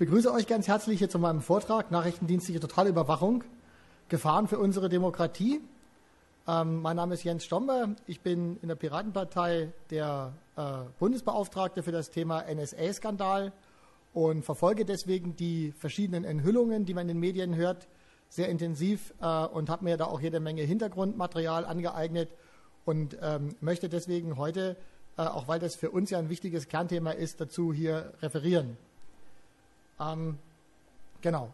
begrüße euch ganz herzlich hier zu meinem Vortrag Nachrichtendienstliche Totalüberwachung, Gefahren für unsere Demokratie. Ähm, mein Name ist Jens Stomber. Ich bin in der Piratenpartei der äh, Bundesbeauftragte für das Thema NSA-Skandal und verfolge deswegen die verschiedenen Enthüllungen, die man in den Medien hört, sehr intensiv äh, und habe mir da auch jede Menge Hintergrundmaterial angeeignet und ähm, möchte deswegen heute, äh, auch weil das für uns ja ein wichtiges Kernthema ist, dazu hier referieren. Ähm, genau.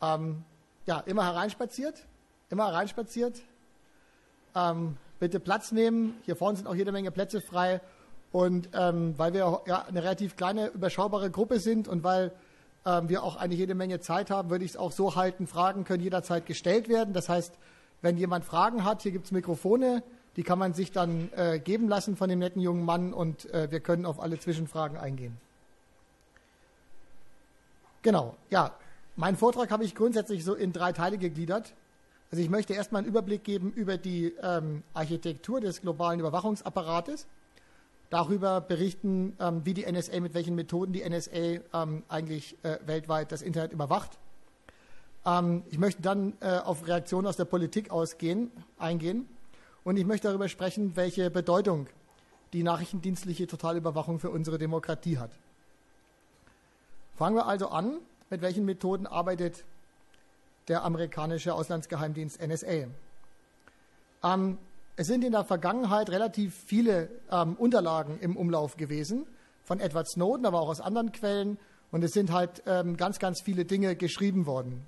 Ähm, ja, immer hereinspaziert, immer hereinspaziert. Ähm, bitte Platz nehmen. Hier vorne sind auch jede Menge Plätze frei. Und ähm, weil wir ja eine relativ kleine, überschaubare Gruppe sind und weil ähm, wir auch eine jede Menge Zeit haben, würde ich es auch so halten, Fragen können jederzeit gestellt werden. Das heißt, wenn jemand Fragen hat, hier gibt es Mikrofone, die kann man sich dann äh, geben lassen von dem netten jungen Mann und äh, wir können auf alle Zwischenfragen eingehen. Genau, ja. Mein Vortrag habe ich grundsätzlich so in drei Teile gegliedert. Also ich möchte erstmal einen Überblick geben über die ähm, Architektur des globalen Überwachungsapparates, darüber berichten, ähm, wie die NSA, mit welchen Methoden die NSA ähm, eigentlich äh, weltweit das Internet überwacht. Ähm, ich möchte dann äh, auf Reaktionen aus der Politik ausgehen, eingehen und ich möchte darüber sprechen, welche Bedeutung die nachrichtendienstliche Totalüberwachung für unsere Demokratie hat. Fangen wir also an, mit welchen Methoden arbeitet der amerikanische Auslandsgeheimdienst NSA. Ähm, es sind in der Vergangenheit relativ viele ähm, Unterlagen im Umlauf gewesen, von Edward Snowden, aber auch aus anderen Quellen. Und es sind halt ähm, ganz, ganz viele Dinge geschrieben worden.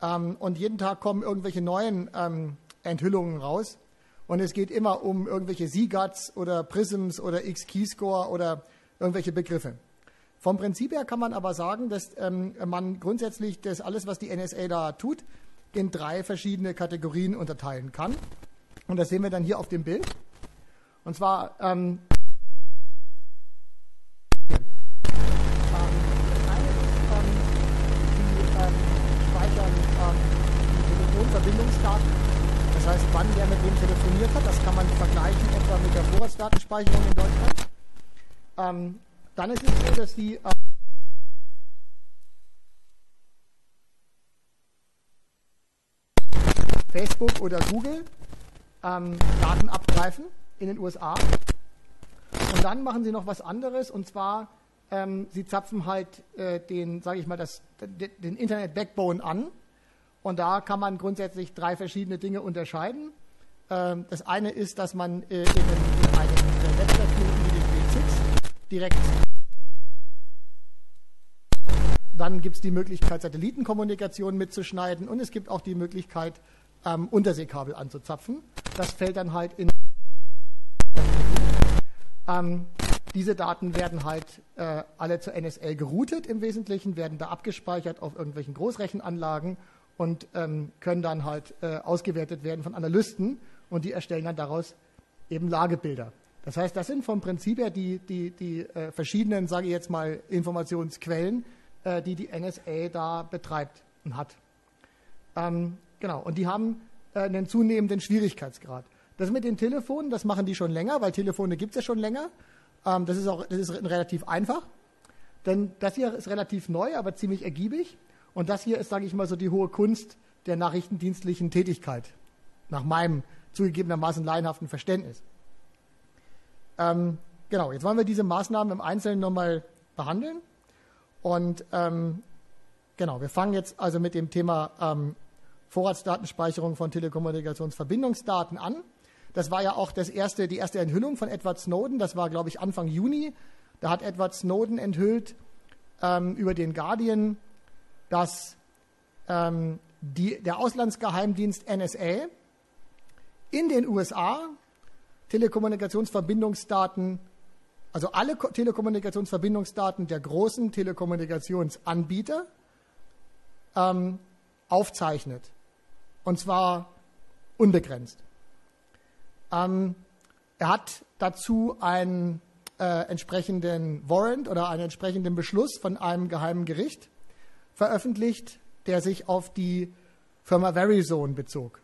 Ähm, und jeden Tag kommen irgendwelche neuen ähm, Enthüllungen raus. Und es geht immer um irgendwelche SIGATs oder Prisms oder X-Keyscore oder irgendwelche Begriffe. Vom Prinzip her kann man aber sagen, dass ähm, man grundsätzlich das alles, was die NSA da tut, in drei verschiedene Kategorien unterteilen kann. Und das sehen wir dann hier auf dem Bild. Und zwar ähm, ähm, Telefonverbindungsdaten. Das heißt, wann der mit wem telefoniert hat, das kann man vergleichen etwa mit der Vorratsdatenspeicherung in Deutschland. Ähm, dann ist es so, dass die äh, Facebook oder Google ähm, Daten abgreifen in den USA. Und dann machen sie noch was anderes und zwar ähm, sie zapfen halt äh, den, sage ich mal, das, den Internet Backbone an. Und da kann man grundsätzlich drei verschiedene Dinge unterscheiden. Ähm, das eine ist, dass man äh, in, in einem Netzwerkknoten wie den W6 direkt dann gibt es die Möglichkeit, Satellitenkommunikation mitzuschneiden und es gibt auch die Möglichkeit, ähm, Unterseekabel anzuzapfen. Das fällt dann halt in. Ähm, diese Daten werden halt äh, alle zur NSA geroutet im Wesentlichen, werden da abgespeichert auf irgendwelchen Großrechenanlagen und ähm, können dann halt äh, ausgewertet werden von Analysten und die erstellen dann daraus eben Lagebilder. Das heißt, das sind vom Prinzip her die, die, die äh, verschiedenen, sage ich jetzt mal, Informationsquellen, äh, die die NSA da betreibt und hat. Ähm, genau, und die haben äh, einen zunehmenden Schwierigkeitsgrad. Das mit den Telefonen, das machen die schon länger, weil Telefone gibt es ja schon länger. Ähm, das ist auch das ist relativ einfach. Denn das hier ist relativ neu, aber ziemlich ergiebig. Und das hier ist, sage ich mal, so die hohe Kunst der nachrichtendienstlichen Tätigkeit, nach meinem zugegebenermaßen laienhaften Verständnis. Ähm, genau, jetzt wollen wir diese Maßnahmen im Einzelnen nochmal behandeln. Und ähm, genau, wir fangen jetzt also mit dem Thema ähm, Vorratsdatenspeicherung von Telekommunikationsverbindungsdaten an. Das war ja auch das erste, die erste Enthüllung von Edward Snowden. Das war, glaube ich, Anfang Juni. Da hat Edward Snowden enthüllt ähm, über den Guardian, dass ähm, die, der Auslandsgeheimdienst NSA in den USA Telekommunikationsverbindungsdaten also alle Telekommunikationsverbindungsdaten der großen Telekommunikationsanbieter ähm, aufzeichnet. Und zwar unbegrenzt. Ähm, er hat dazu einen äh, entsprechenden Warrant oder einen entsprechenden Beschluss von einem geheimen Gericht veröffentlicht, der sich auf die Firma Verizon bezog.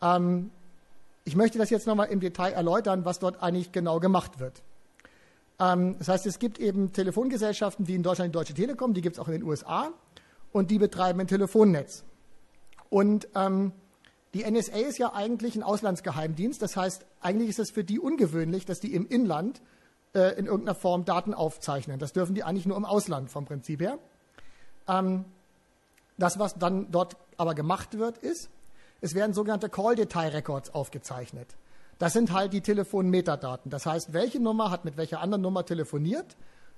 Ähm, ich möchte das jetzt nochmal im Detail erläutern, was dort eigentlich genau gemacht wird. Ähm, das heißt, es gibt eben Telefongesellschaften wie in Deutschland die Deutsche Telekom, die gibt es auch in den USA und die betreiben ein Telefonnetz. Und ähm, die NSA ist ja eigentlich ein Auslandsgeheimdienst. Das heißt, eigentlich ist es für die ungewöhnlich, dass die im Inland äh, in irgendeiner Form Daten aufzeichnen. Das dürfen die eigentlich nur im Ausland vom Prinzip her. Ähm, das, was dann dort aber gemacht wird, ist, es werden sogenannte Call-Detail-Records aufgezeichnet. Das sind halt die Telefonmetadaten. Das heißt, welche Nummer hat mit welcher anderen Nummer telefoniert,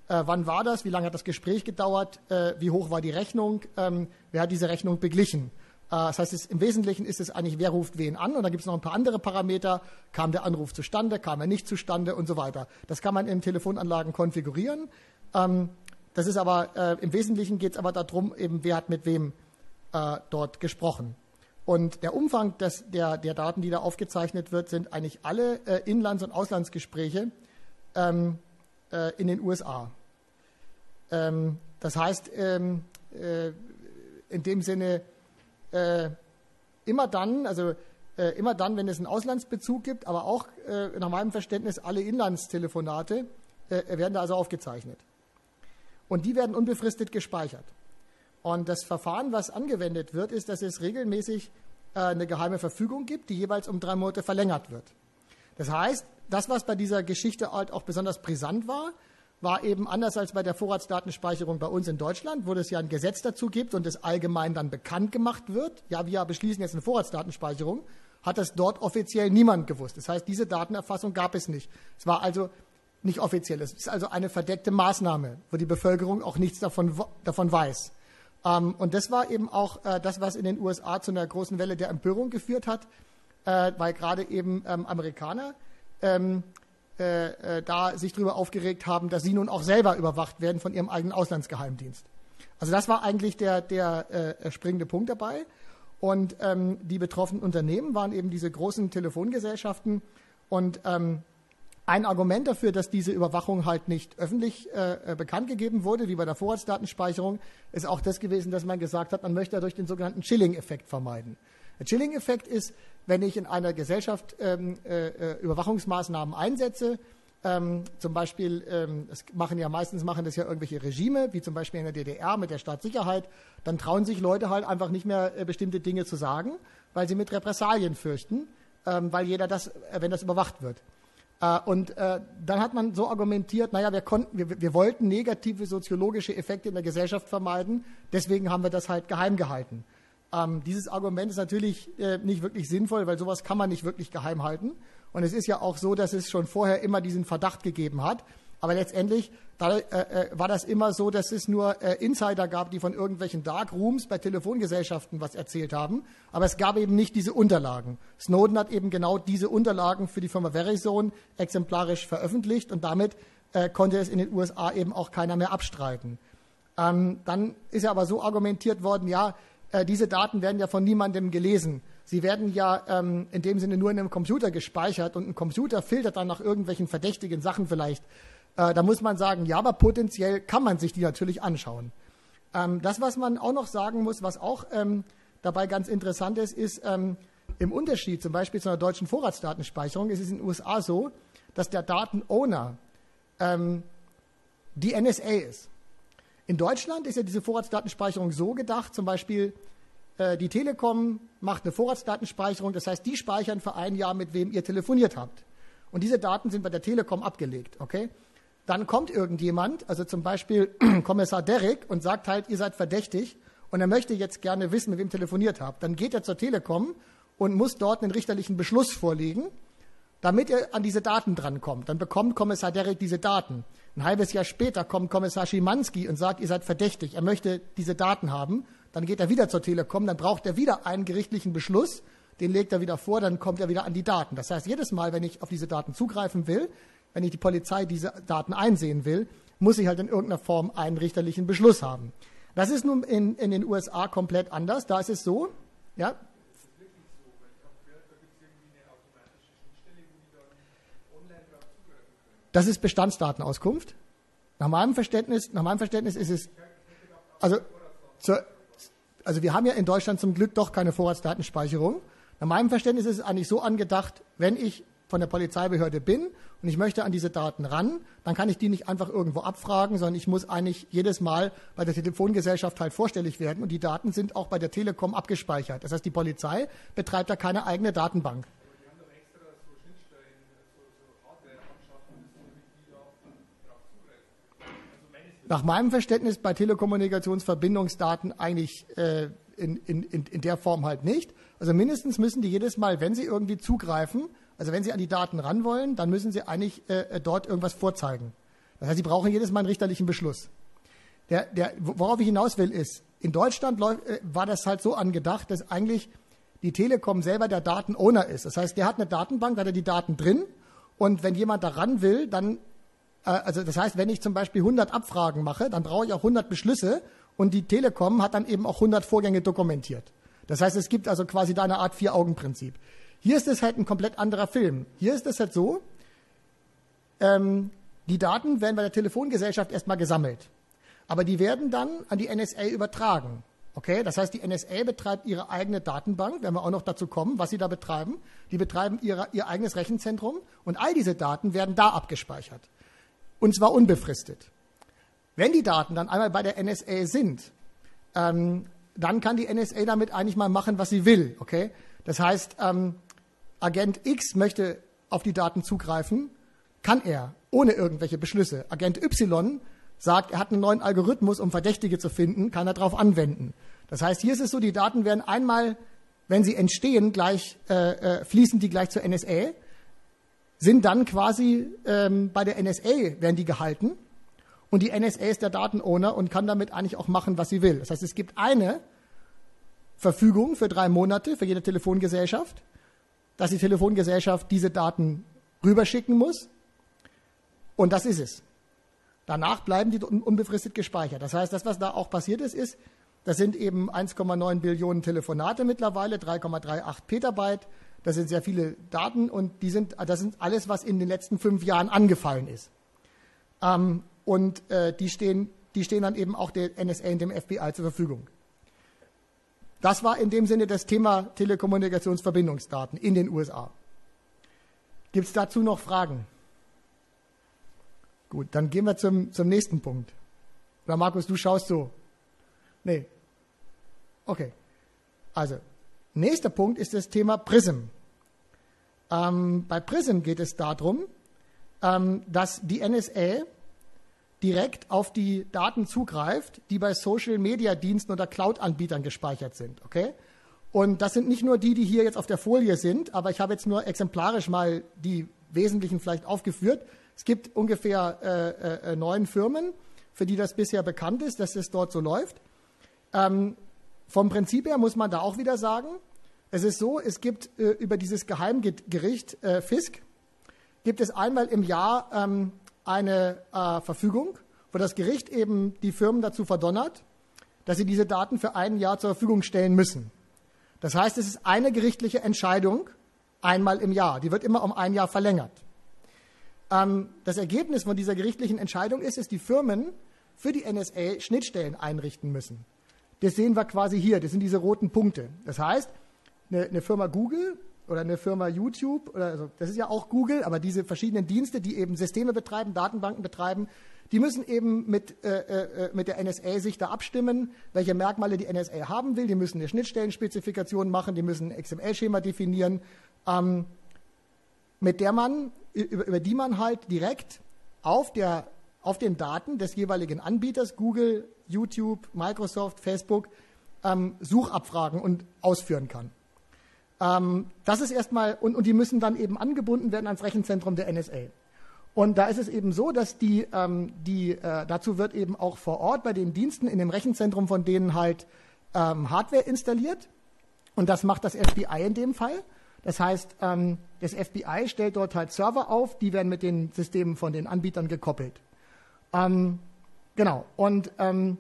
äh, wann war das, wie lange hat das Gespräch gedauert, äh, wie hoch war die Rechnung, ähm, wer hat diese Rechnung beglichen. Äh, das heißt, es, im Wesentlichen ist es eigentlich, wer ruft wen an und dann gibt es noch ein paar andere Parameter, kam der Anruf zustande, kam er nicht zustande und so weiter. Das kann man in Telefonanlagen konfigurieren. Ähm, das ist aber, äh, im Wesentlichen geht es aber darum, eben wer hat mit wem äh, dort gesprochen. Und der Umfang des, der, der, Daten, die da aufgezeichnet wird, sind eigentlich alle äh, Inlands- und Auslandsgespräche ähm, äh, in den USA. Ähm, das heißt, ähm, äh, in dem Sinne, äh, immer dann, also äh, immer dann, wenn es einen Auslandsbezug gibt, aber auch äh, nach meinem Verständnis alle Inlandstelefonate werden da also aufgezeichnet. Und die werden unbefristet gespeichert. Und das Verfahren, was angewendet wird, ist, dass es regelmäßig äh, eine geheime Verfügung gibt, die jeweils um drei Monate verlängert wird. Das heißt, das, was bei dieser Geschichte halt auch besonders brisant war, war eben anders als bei der Vorratsdatenspeicherung bei uns in Deutschland, wo es ja ein Gesetz dazu gibt und es allgemein dann bekannt gemacht wird. Ja, wir beschließen jetzt eine Vorratsdatenspeicherung, hat das dort offiziell niemand gewusst. Das heißt, diese Datenerfassung gab es nicht. Es war also nicht offiziell. Es ist also eine verdeckte Maßnahme, wo die Bevölkerung auch nichts davon, davon weiß. Ähm, und das war eben auch äh, das, was in den USA zu einer großen Welle der Empörung geführt hat, äh, weil gerade eben ähm, Amerikaner ähm, äh, äh da sich darüber aufgeregt haben, dass sie nun auch selber überwacht werden von ihrem eigenen Auslandsgeheimdienst. Also das war eigentlich der, der äh, springende Punkt dabei. Und ähm, die betroffenen Unternehmen waren eben diese großen Telefongesellschaften und ähm, ein Argument dafür, dass diese Überwachung halt nicht öffentlich äh, äh, bekannt gegeben wurde, wie bei der Vorratsdatenspeicherung, ist auch das gewesen, dass man gesagt hat, man möchte dadurch den sogenannten Chilling-Effekt vermeiden. Der Chilling-Effekt ist, wenn ich in einer Gesellschaft ähm, äh, äh Überwachungsmaßnahmen einsetze, ähm, zum Beispiel, ähm, das machen ja meistens machen das ja irgendwelche Regime, wie zum Beispiel in der DDR mit der Staatssicherheit, dann trauen sich Leute halt einfach nicht mehr äh, bestimmte Dinge zu sagen, weil sie mit Repressalien fürchten, ähm, weil jeder das, äh, wenn das überwacht wird. Äh, und äh, dann hat man so argumentiert, naja, wir, konnten, wir, wir wollten negative soziologische Effekte in der Gesellschaft vermeiden, deswegen haben wir das halt geheim gehalten. Ähm, dieses Argument ist natürlich äh, nicht wirklich sinnvoll, weil sowas kann man nicht wirklich geheim halten. Und es ist ja auch so, dass es schon vorher immer diesen Verdacht gegeben hat, aber letztendlich da, äh, äh, war das immer so, dass es nur äh, Insider gab, die von irgendwelchen Darkrooms bei Telefongesellschaften was erzählt haben. Aber es gab eben nicht diese Unterlagen. Snowden hat eben genau diese Unterlagen für die Firma Verizon exemplarisch veröffentlicht und damit äh, konnte es in den USA eben auch keiner mehr abstreiten. Ähm, dann ist ja aber so argumentiert worden, ja, äh, diese Daten werden ja von niemandem gelesen. Sie werden ja ähm, in dem Sinne nur in einem Computer gespeichert und ein Computer filtert dann nach irgendwelchen verdächtigen Sachen vielleicht. Äh, da muss man sagen, ja, aber potenziell kann man sich die natürlich anschauen. Ähm, das, was man auch noch sagen muss, was auch ähm, dabei ganz interessant ist, ist ähm, im Unterschied zum Beispiel zu einer deutschen Vorratsdatenspeicherung, ist es in den USA so, dass der Datenowner ähm, die NSA ist. In Deutschland ist ja diese Vorratsdatenspeicherung so gedacht, zum Beispiel äh, die Telekom macht eine Vorratsdatenspeicherung, das heißt, die speichern für ein Jahr, mit wem ihr telefoniert habt. Und diese Daten sind bei der Telekom abgelegt, okay? Dann kommt irgendjemand, also zum Beispiel Kommissar Derrick, und sagt halt, ihr seid verdächtig und er möchte jetzt gerne wissen, mit wem telefoniert habt. Dann geht er zur Telekom und muss dort einen richterlichen Beschluss vorlegen, damit er an diese Daten drankommt. Dann bekommt Kommissar Derrick diese Daten. Ein halbes Jahr später kommt Kommissar Schimanski und sagt, ihr seid verdächtig. Er möchte diese Daten haben. Dann geht er wieder zur Telekom, dann braucht er wieder einen gerichtlichen Beschluss. Den legt er wieder vor, dann kommt er wieder an die Daten. Das heißt, jedes Mal, wenn ich auf diese Daten zugreifen will, wenn ich die Polizei diese Daten einsehen will, muss ich halt in irgendeiner Form einen richterlichen Beschluss haben. Das ist nun in, in den USA komplett anders. Da ist es so, ja. Das ist Bestandsdatenauskunft. Nach meinem Verständnis, nach meinem Verständnis ist es, also, zur, also wir haben ja in Deutschland zum Glück doch keine Vorratsdatenspeicherung. Nach meinem Verständnis ist es eigentlich so angedacht, wenn ich von der Polizeibehörde bin und ich möchte an diese Daten ran, dann kann ich die nicht einfach irgendwo abfragen, sondern ich muss eigentlich jedes Mal bei der Telefongesellschaft halt vorstellig werden und die Daten sind auch bei der Telekom abgespeichert. Das heißt, die Polizei betreibt da keine eigene Datenbank. Nach meinem Verständnis bei Telekommunikationsverbindungsdaten eigentlich äh, in, in, in der Form halt nicht. Also mindestens müssen die jedes Mal, wenn sie irgendwie zugreifen, also wenn sie an die Daten ran wollen, dann müssen sie eigentlich äh, dort irgendwas vorzeigen. Das heißt, sie brauchen jedes Mal einen richterlichen Beschluss. Der, der, worauf ich hinaus will, ist, in Deutschland äh, war das halt so angedacht, dass eigentlich die Telekom selber der Datenowner ist. Das heißt, der hat eine Datenbank, da hat er die Daten drin und wenn jemand daran will, dann äh, also das heißt, wenn ich zum Beispiel 100 Abfragen mache, dann brauche ich auch 100 Beschlüsse und die Telekom hat dann eben auch 100 Vorgänge dokumentiert. Das heißt, es gibt also quasi da eine Art Vier-Augen-Prinzip. Hier ist es halt ein komplett anderer Film. Hier ist es halt so, ähm, die Daten werden bei der Telefongesellschaft erstmal gesammelt. Aber die werden dann an die NSA übertragen. Okay, das heißt, die NSA betreibt ihre eigene Datenbank, werden wir auch noch dazu kommen, was sie da betreiben. Die betreiben ihre, ihr eigenes Rechenzentrum und all diese Daten werden da abgespeichert und zwar unbefristet. Wenn die Daten dann einmal bei der NSA sind, ähm, dann kann die NSA damit eigentlich mal machen, was sie will. Okay? Das heißt, ähm, Agent X möchte auf die Daten zugreifen, kann er ohne irgendwelche Beschlüsse. Agent Y sagt, er hat einen neuen Algorithmus, um Verdächtige zu finden, kann er darauf anwenden. Das heißt, hier ist es so, die Daten werden einmal, wenn sie entstehen, gleich äh, äh, fließen die gleich zur NSA sind dann quasi ähm, bei der NSA, werden die gehalten. Und die NSA ist der Datenowner und kann damit eigentlich auch machen, was sie will. Das heißt, es gibt eine Verfügung für drei Monate für jede Telefongesellschaft, dass die Telefongesellschaft diese Daten rüberschicken muss. Und das ist es. Danach bleiben die unbefristet gespeichert. Das heißt, das, was da auch passiert ist, ist, das sind eben 1,9 Billionen Telefonate mittlerweile, 3,38 Petabyte. Das sind sehr viele Daten und die sind, das sind alles, was in den letzten fünf Jahren angefallen ist. Ähm, und äh, die, stehen, die stehen dann eben auch der NSA und dem FBI zur Verfügung. Das war in dem Sinne das Thema Telekommunikationsverbindungsdaten in den USA. Gibt es dazu noch Fragen? Gut, dann gehen wir zum, zum nächsten Punkt. Oder Markus, du schaust so. Nee. Okay. Also, nächster Punkt ist das Thema Prism. Ähm, bei Prism geht es darum, ähm, dass die NSA direkt auf die Daten zugreift, die bei Social Media Diensten oder Cloud-Anbietern gespeichert sind. Okay? Und das sind nicht nur die, die hier jetzt auf der Folie sind, aber ich habe jetzt nur exemplarisch mal die wesentlichen vielleicht aufgeführt. Es gibt ungefähr äh, äh, neun Firmen, für die das bisher bekannt ist, dass es dort so läuft. Ähm, vom Prinzip her muss man da auch wieder sagen, es ist so, es gibt äh, über dieses Geheimgericht äh, FISK, gibt es einmal im Jahr ähm, eine äh, Verfügung, wo das Gericht eben die Firmen dazu verdonnert, dass sie diese Daten für ein Jahr zur Verfügung stellen müssen. Das heißt, es ist eine gerichtliche Entscheidung einmal im Jahr. Die wird immer um ein Jahr verlängert. Ähm, das Ergebnis von dieser gerichtlichen Entscheidung ist, dass die Firmen für die NSA Schnittstellen einrichten müssen. Das sehen wir quasi hier. Das sind diese roten Punkte. Das heißt, eine, eine Firma Google oder eine Firma YouTube, oder also das ist ja auch Google, aber diese verschiedenen Dienste, die eben Systeme betreiben, Datenbanken betreiben, die müssen eben mit, äh, äh, mit der NSA sich da abstimmen, welche Merkmale die NSA haben will. Die müssen eine Schnittstellenspezifikation machen, die müssen ein XML-Schema definieren, ähm, mit der man, über, über die man halt direkt auf, der, auf den Daten des jeweiligen Anbieters, Google, YouTube, Microsoft, Facebook, ähm, Suchabfragen und ausführen kann. Ähm, das ist erstmal, und, und die müssen dann eben angebunden werden ans Rechenzentrum der NSA. Und da ist es eben so, dass die, ähm, die äh, dazu wird eben auch vor Ort bei den Diensten in dem Rechenzentrum von denen halt ähm, Hardware installiert. Und das macht das FBI in dem Fall. Das heißt, ähm, das FBI stellt dort halt Server auf, die werden mit den Systemen von den Anbietern gekoppelt. Ähm, genau. Und ähm,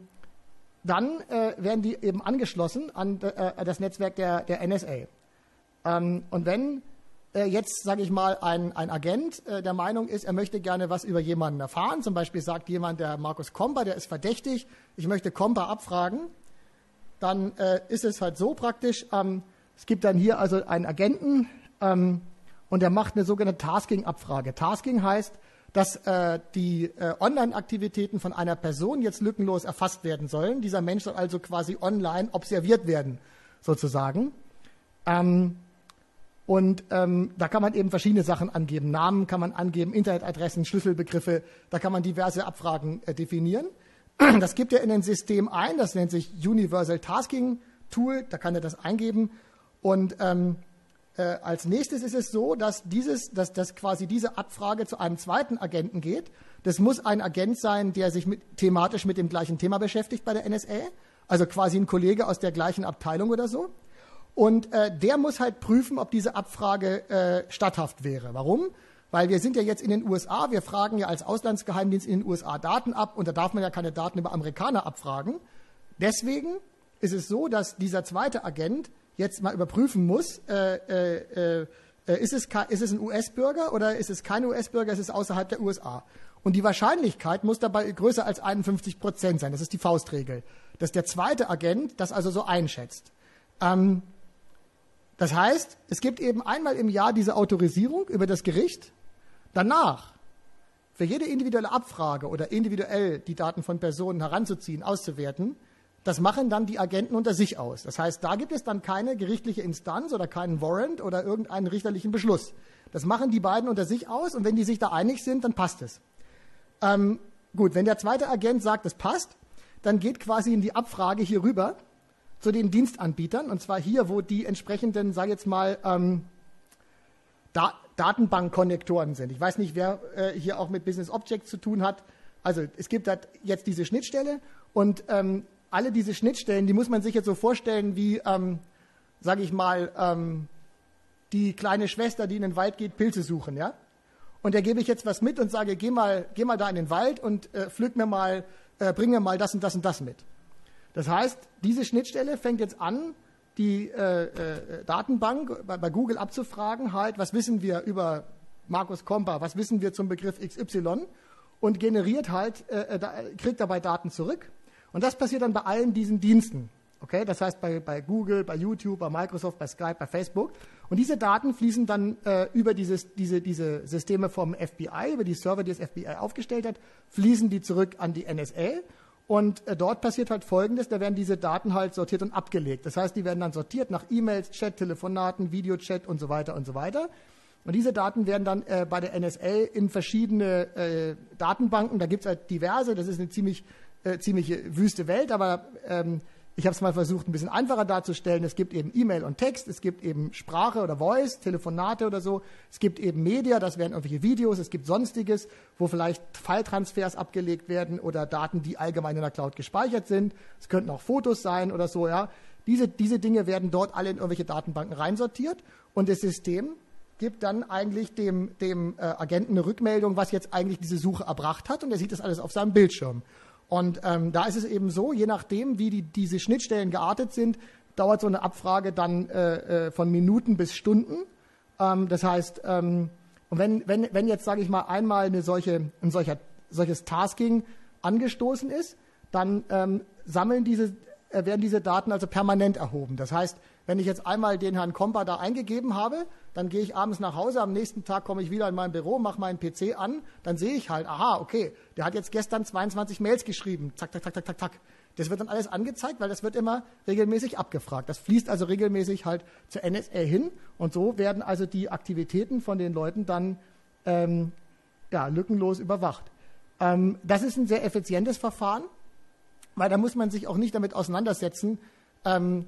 dann äh, werden die eben angeschlossen an äh, das Netzwerk der, der NSA. Ähm, und wenn äh, jetzt, sage ich mal, ein, ein Agent äh, der Meinung ist, er möchte gerne was über jemanden erfahren, zum Beispiel sagt jemand, der Markus Kompa, der ist verdächtig, ich möchte Kompa abfragen, dann äh, ist es halt so praktisch, ähm, es gibt dann hier also einen Agenten ähm, und er macht eine sogenannte Tasking-Abfrage. Tasking heißt, dass äh, die äh, Online-Aktivitäten von einer Person jetzt lückenlos erfasst werden sollen. Dieser Mensch soll also quasi online observiert werden, sozusagen. Ähm, und ähm, da kann man eben verschiedene Sachen angeben. Namen kann man angeben, Internetadressen, Schlüsselbegriffe. Da kann man diverse Abfragen äh, definieren. Das gibt er in ein System ein, das nennt sich Universal Tasking Tool. Da kann er das eingeben. Und ähm, äh, als nächstes ist es so, dass, dieses, dass, dass quasi diese Abfrage zu einem zweiten Agenten geht. Das muss ein Agent sein, der sich mit, thematisch mit dem gleichen Thema beschäftigt bei der NSA, also quasi ein Kollege aus der gleichen Abteilung oder so. Und äh, der muss halt prüfen, ob diese Abfrage äh, statthaft wäre. Warum? Weil wir sind ja jetzt in den USA, wir fragen ja als Auslandsgeheimdienst in den USA Daten ab und da darf man ja keine Daten über Amerikaner abfragen. Deswegen ist es so, dass dieser zweite Agent jetzt mal überprüfen muss, äh, äh, äh, ist, es, ist es ein US-Bürger oder ist es kein US-Bürger, ist es außerhalb der USA. Und die Wahrscheinlichkeit muss dabei größer als 51 Prozent sein. Das ist die Faustregel. Dass der zweite Agent das also so einschätzt. Ähm, das heißt, es gibt eben einmal im Jahr diese Autorisierung über das Gericht. Danach, für jede individuelle Abfrage oder individuell die Daten von Personen heranzuziehen, auszuwerten, das machen dann die Agenten unter sich aus. Das heißt, da gibt es dann keine gerichtliche Instanz oder keinen Warrant oder irgendeinen richterlichen Beschluss. Das machen die beiden unter sich aus und wenn die sich da einig sind, dann passt es. Ähm, gut, wenn der zweite Agent sagt, es passt, dann geht quasi in die Abfrage hier rüber zu den Dienstanbietern und zwar hier, wo die entsprechenden, sage jetzt mal, ähm, da Datenbankkonnektoren sind. Ich weiß nicht, wer äh, hier auch mit Business Objects zu tun hat. Also es gibt halt jetzt diese Schnittstelle und ähm, alle diese Schnittstellen, die muss man sich jetzt so vorstellen wie, ähm, sage ich mal, ähm, die kleine Schwester, die in den Wald geht, Pilze suchen, ja? Und da gebe ich jetzt was mit und sage, geh mal, geh mal da in den Wald und äh, pflück mir mal, äh, bring mir mal das und das und das mit. Das heißt, diese Schnittstelle fängt jetzt an, die äh, äh, Datenbank bei, bei, Google abzufragen, halt, was wissen wir über Markus Kompa, was wissen wir zum Begriff XY und generiert halt, äh, äh, da, kriegt dabei Daten zurück und das passiert dann bei allen diesen Diensten. Okay, das heißt bei, bei Google, bei YouTube, bei Microsoft, bei Skype, bei Facebook. Und diese Daten fließen dann äh, über dieses, diese, diese Systeme vom FBI, über die Server, die das FBI aufgestellt hat, fließen die zurück an die NSA. Und äh, dort passiert halt Folgendes, da werden diese Daten halt sortiert und abgelegt. Das heißt, die werden dann sortiert nach E-Mails, Chat, Telefonaten, Videochat und so weiter und so weiter. Und diese Daten werden dann äh, bei der NSA in verschiedene äh, Datenbanken, da gibt es halt diverse, das ist eine ziemlich äh, ziemlich wüste Welt, aber ähm, ich habe es mal versucht, ein bisschen einfacher darzustellen. Es gibt eben E-Mail und Text, es gibt eben Sprache oder Voice, Telefonate oder so. Es gibt eben Media, das wären irgendwelche Videos, es gibt Sonstiges, wo vielleicht File-Transfers abgelegt werden oder Daten, die allgemein in der Cloud gespeichert sind. Es könnten auch Fotos sein oder so, ja. Diese, diese Dinge werden dort alle in irgendwelche Datenbanken reinsortiert und das System gibt dann eigentlich dem, dem äh, Agenten eine Rückmeldung, was jetzt eigentlich diese Suche erbracht hat und er sieht das alles auf seinem Bildschirm. Und ähm, da ist es eben so, je nachdem, wie die, diese Schnittstellen geartet sind, dauert so eine Abfrage dann äh, äh, von Minuten bis Stunden. Ähm, das heißt, ähm, wenn, wenn, wenn jetzt, sage ich mal, einmal eine solche, ein solcher, solches Tasking angestoßen ist, dann ähm, sammeln diese, äh, werden diese Daten also permanent erhoben. Das heißt, wenn ich jetzt einmal den Herrn Kompa da eingegeben habe, dann gehe ich abends nach Hause, am nächsten Tag komme ich wieder in mein Büro, mache meinen PC an, dann sehe ich halt, aha, okay, der hat jetzt gestern 22 Mails geschrieben, zack, zack, zack, zack, zack, zack. Das wird dann alles angezeigt, weil das wird immer regelmäßig abgefragt. Das fließt also regelmäßig halt zur NSA hin und so werden also die Aktivitäten von den Leuten dann ähm, ja, lückenlos überwacht. Ähm, das ist ein sehr effizientes Verfahren, weil da muss man sich auch nicht damit auseinandersetzen, ähm,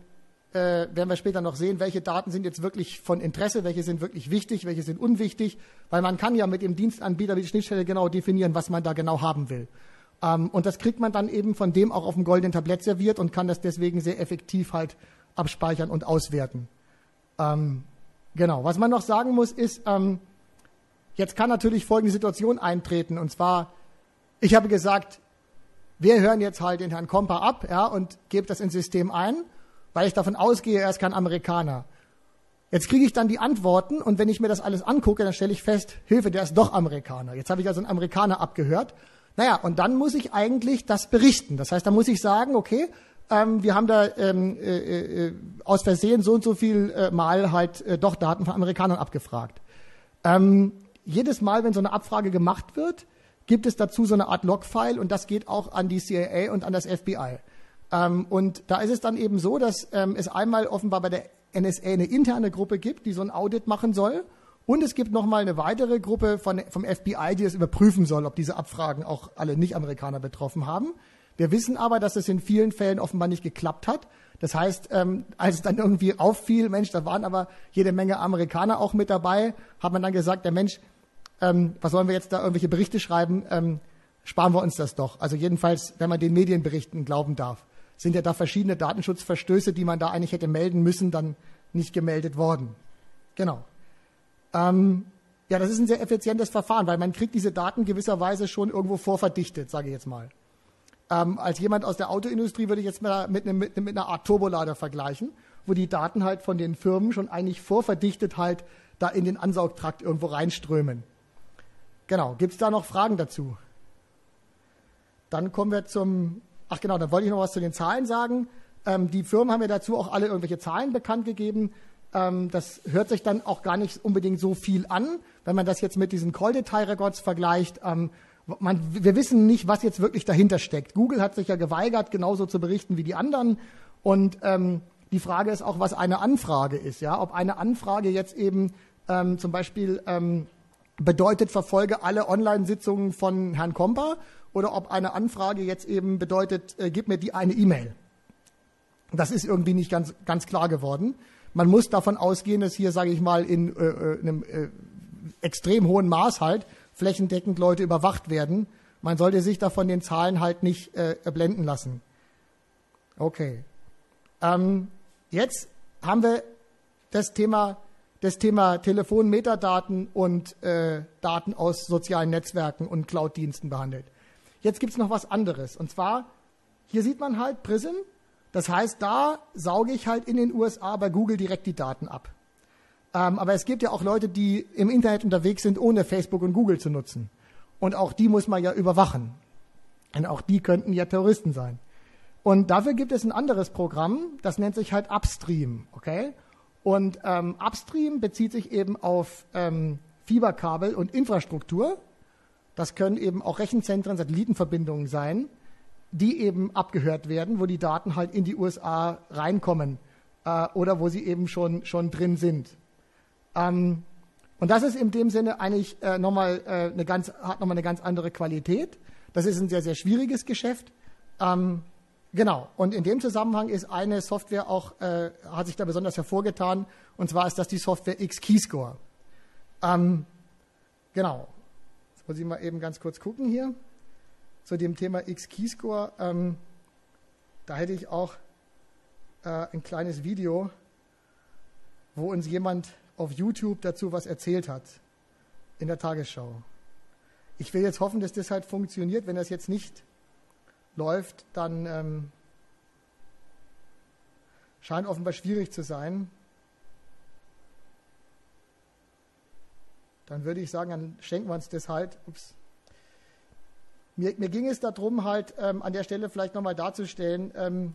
äh, werden wir später noch sehen, welche Daten sind jetzt wirklich von Interesse, welche sind wirklich wichtig, welche sind unwichtig, weil man kann ja mit dem Dienstanbieter, mit der Schnittstelle genau definieren, was man da genau haben will. Ähm, und das kriegt man dann eben von dem auch auf dem goldenen Tablett serviert und kann das deswegen sehr effektiv halt abspeichern und auswerten. Ähm, genau. Was man noch sagen muss, ist, ähm, jetzt kann natürlich folgende Situation eintreten. Und zwar, ich habe gesagt, wir hören jetzt halt den Herrn Kompa ab, ja, und gebe das ins System ein weil ich davon ausgehe, er ist kein Amerikaner. Jetzt kriege ich dann die Antworten und wenn ich mir das alles angucke, dann stelle ich fest, Hilfe, der ist doch Amerikaner. Jetzt habe ich also einen Amerikaner abgehört. Naja, und dann muss ich eigentlich das berichten. Das heißt, da muss ich sagen, okay, ähm, wir haben da ähm, äh, äh, aus Versehen so und so viel äh, Mal halt äh, doch Daten von Amerikanern abgefragt. Ähm, jedes Mal, wenn so eine Abfrage gemacht wird, gibt es dazu so eine Art Logfile und das geht auch an die CIA und an das FBI. Ähm, und da ist es dann eben so, dass ähm, es einmal offenbar bei der NSA eine interne Gruppe gibt, die so ein Audit machen soll. Und es gibt nochmal eine weitere Gruppe von, vom FBI, die es überprüfen soll, ob diese Abfragen auch alle Nicht-Amerikaner betroffen haben. Wir wissen aber, dass es in vielen Fällen offenbar nicht geklappt hat. Das heißt, ähm, als es dann irgendwie auffiel, Mensch, da waren aber jede Menge Amerikaner auch mit dabei, hat man dann gesagt, der Mensch, ähm, was sollen wir jetzt da irgendwelche Berichte schreiben? Ähm, sparen wir uns das doch. Also jedenfalls, wenn man den Medienberichten glauben darf, sind ja da verschiedene Datenschutzverstöße, die man da eigentlich hätte melden müssen, dann nicht gemeldet worden. Genau. Ähm, ja, das ist ein sehr effizientes Verfahren, weil man kriegt diese Daten gewisserweise schon irgendwo vorverdichtet, sage ich jetzt mal. Ähm, als jemand aus der Autoindustrie würde ich jetzt mal mit, einem, mit, mit einer Art Turbolader vergleichen, wo die Daten halt von den Firmen schon eigentlich vorverdichtet halt da in den Ansaugtrakt irgendwo reinströmen. Genau. Gibt es da noch Fragen dazu? Dann kommen wir zum, ach genau, dann wollte ich noch was zu den Zahlen sagen. Ähm, die Firmen haben ja dazu auch alle irgendwelche Zahlen bekannt gegeben. Ähm, das hört sich dann auch gar nicht unbedingt so viel an, wenn man das jetzt mit diesen Call-Detail-Records vergleicht. Ähm, man, wir wissen nicht, was jetzt wirklich dahinter steckt. Google hat sich ja geweigert, genauso zu berichten wie die anderen. Und ähm, die Frage ist auch, was eine Anfrage ist. Ja, ob eine Anfrage jetzt eben ähm, zum Beispiel ähm, bedeutet, verfolge alle Online-Sitzungen von Herrn Kompa oder ob eine Anfrage jetzt eben bedeutet, äh, gib mir die eine E-Mail. Das ist irgendwie nicht ganz, ganz klar geworden. Man muss davon ausgehen, dass hier, sage ich mal, in äh, äh, einem äh, extrem hohen Maß halt flächendeckend Leute überwacht werden. Man sollte sich da von den Zahlen halt nicht äh, blenden lassen. Okay. Ähm, jetzt haben wir das Thema das Thema Telefonmetadaten und äh, Daten aus sozialen Netzwerken und Cloud-Diensten behandelt. Jetzt gibt es noch was anderes. Und zwar, hier sieht man halt Prism. Das heißt, da sauge ich halt in den USA bei Google direkt die Daten ab. Ähm, aber es gibt ja auch Leute, die im Internet unterwegs sind, ohne Facebook und Google zu nutzen. Und auch die muss man ja überwachen. Und auch die könnten ja Terroristen sein. Und dafür gibt es ein anderes Programm, das nennt sich halt Upstream. Okay? Und ähm, Upstream bezieht sich eben auf ähm, Fieberkabel und Infrastruktur. Das können eben auch Rechenzentren, Satellitenverbindungen sein, die eben abgehört werden, wo die Daten halt in die USA reinkommen äh, oder wo sie eben schon, schon drin sind. Ähm, und das ist in dem Sinne eigentlich äh, nochmal äh, eine ganz, hat nochmal eine ganz andere Qualität. Das ist ein sehr, sehr schwieriges Geschäft. Ähm, Genau. Und in dem Zusammenhang ist eine Software auch, äh, hat sich da besonders hervorgetan, und zwar ist das die Software X-Keyscore. Ähm, genau. Muss ich mal eben ganz kurz gucken hier zu dem Thema X-Keyscore. Ähm, da hätte ich auch äh, ein kleines Video, wo uns jemand auf YouTube dazu was erzählt hat in der Tagesschau. Ich will jetzt hoffen, dass das halt funktioniert. Wenn das jetzt nicht läuft, dann ähm, scheint offenbar schwierig zu sein. Dann würde ich sagen, dann schenken wir uns das halt. Ups. Mir, mir ging es darum, halt ähm, an der Stelle vielleicht nochmal darzustellen, ähm,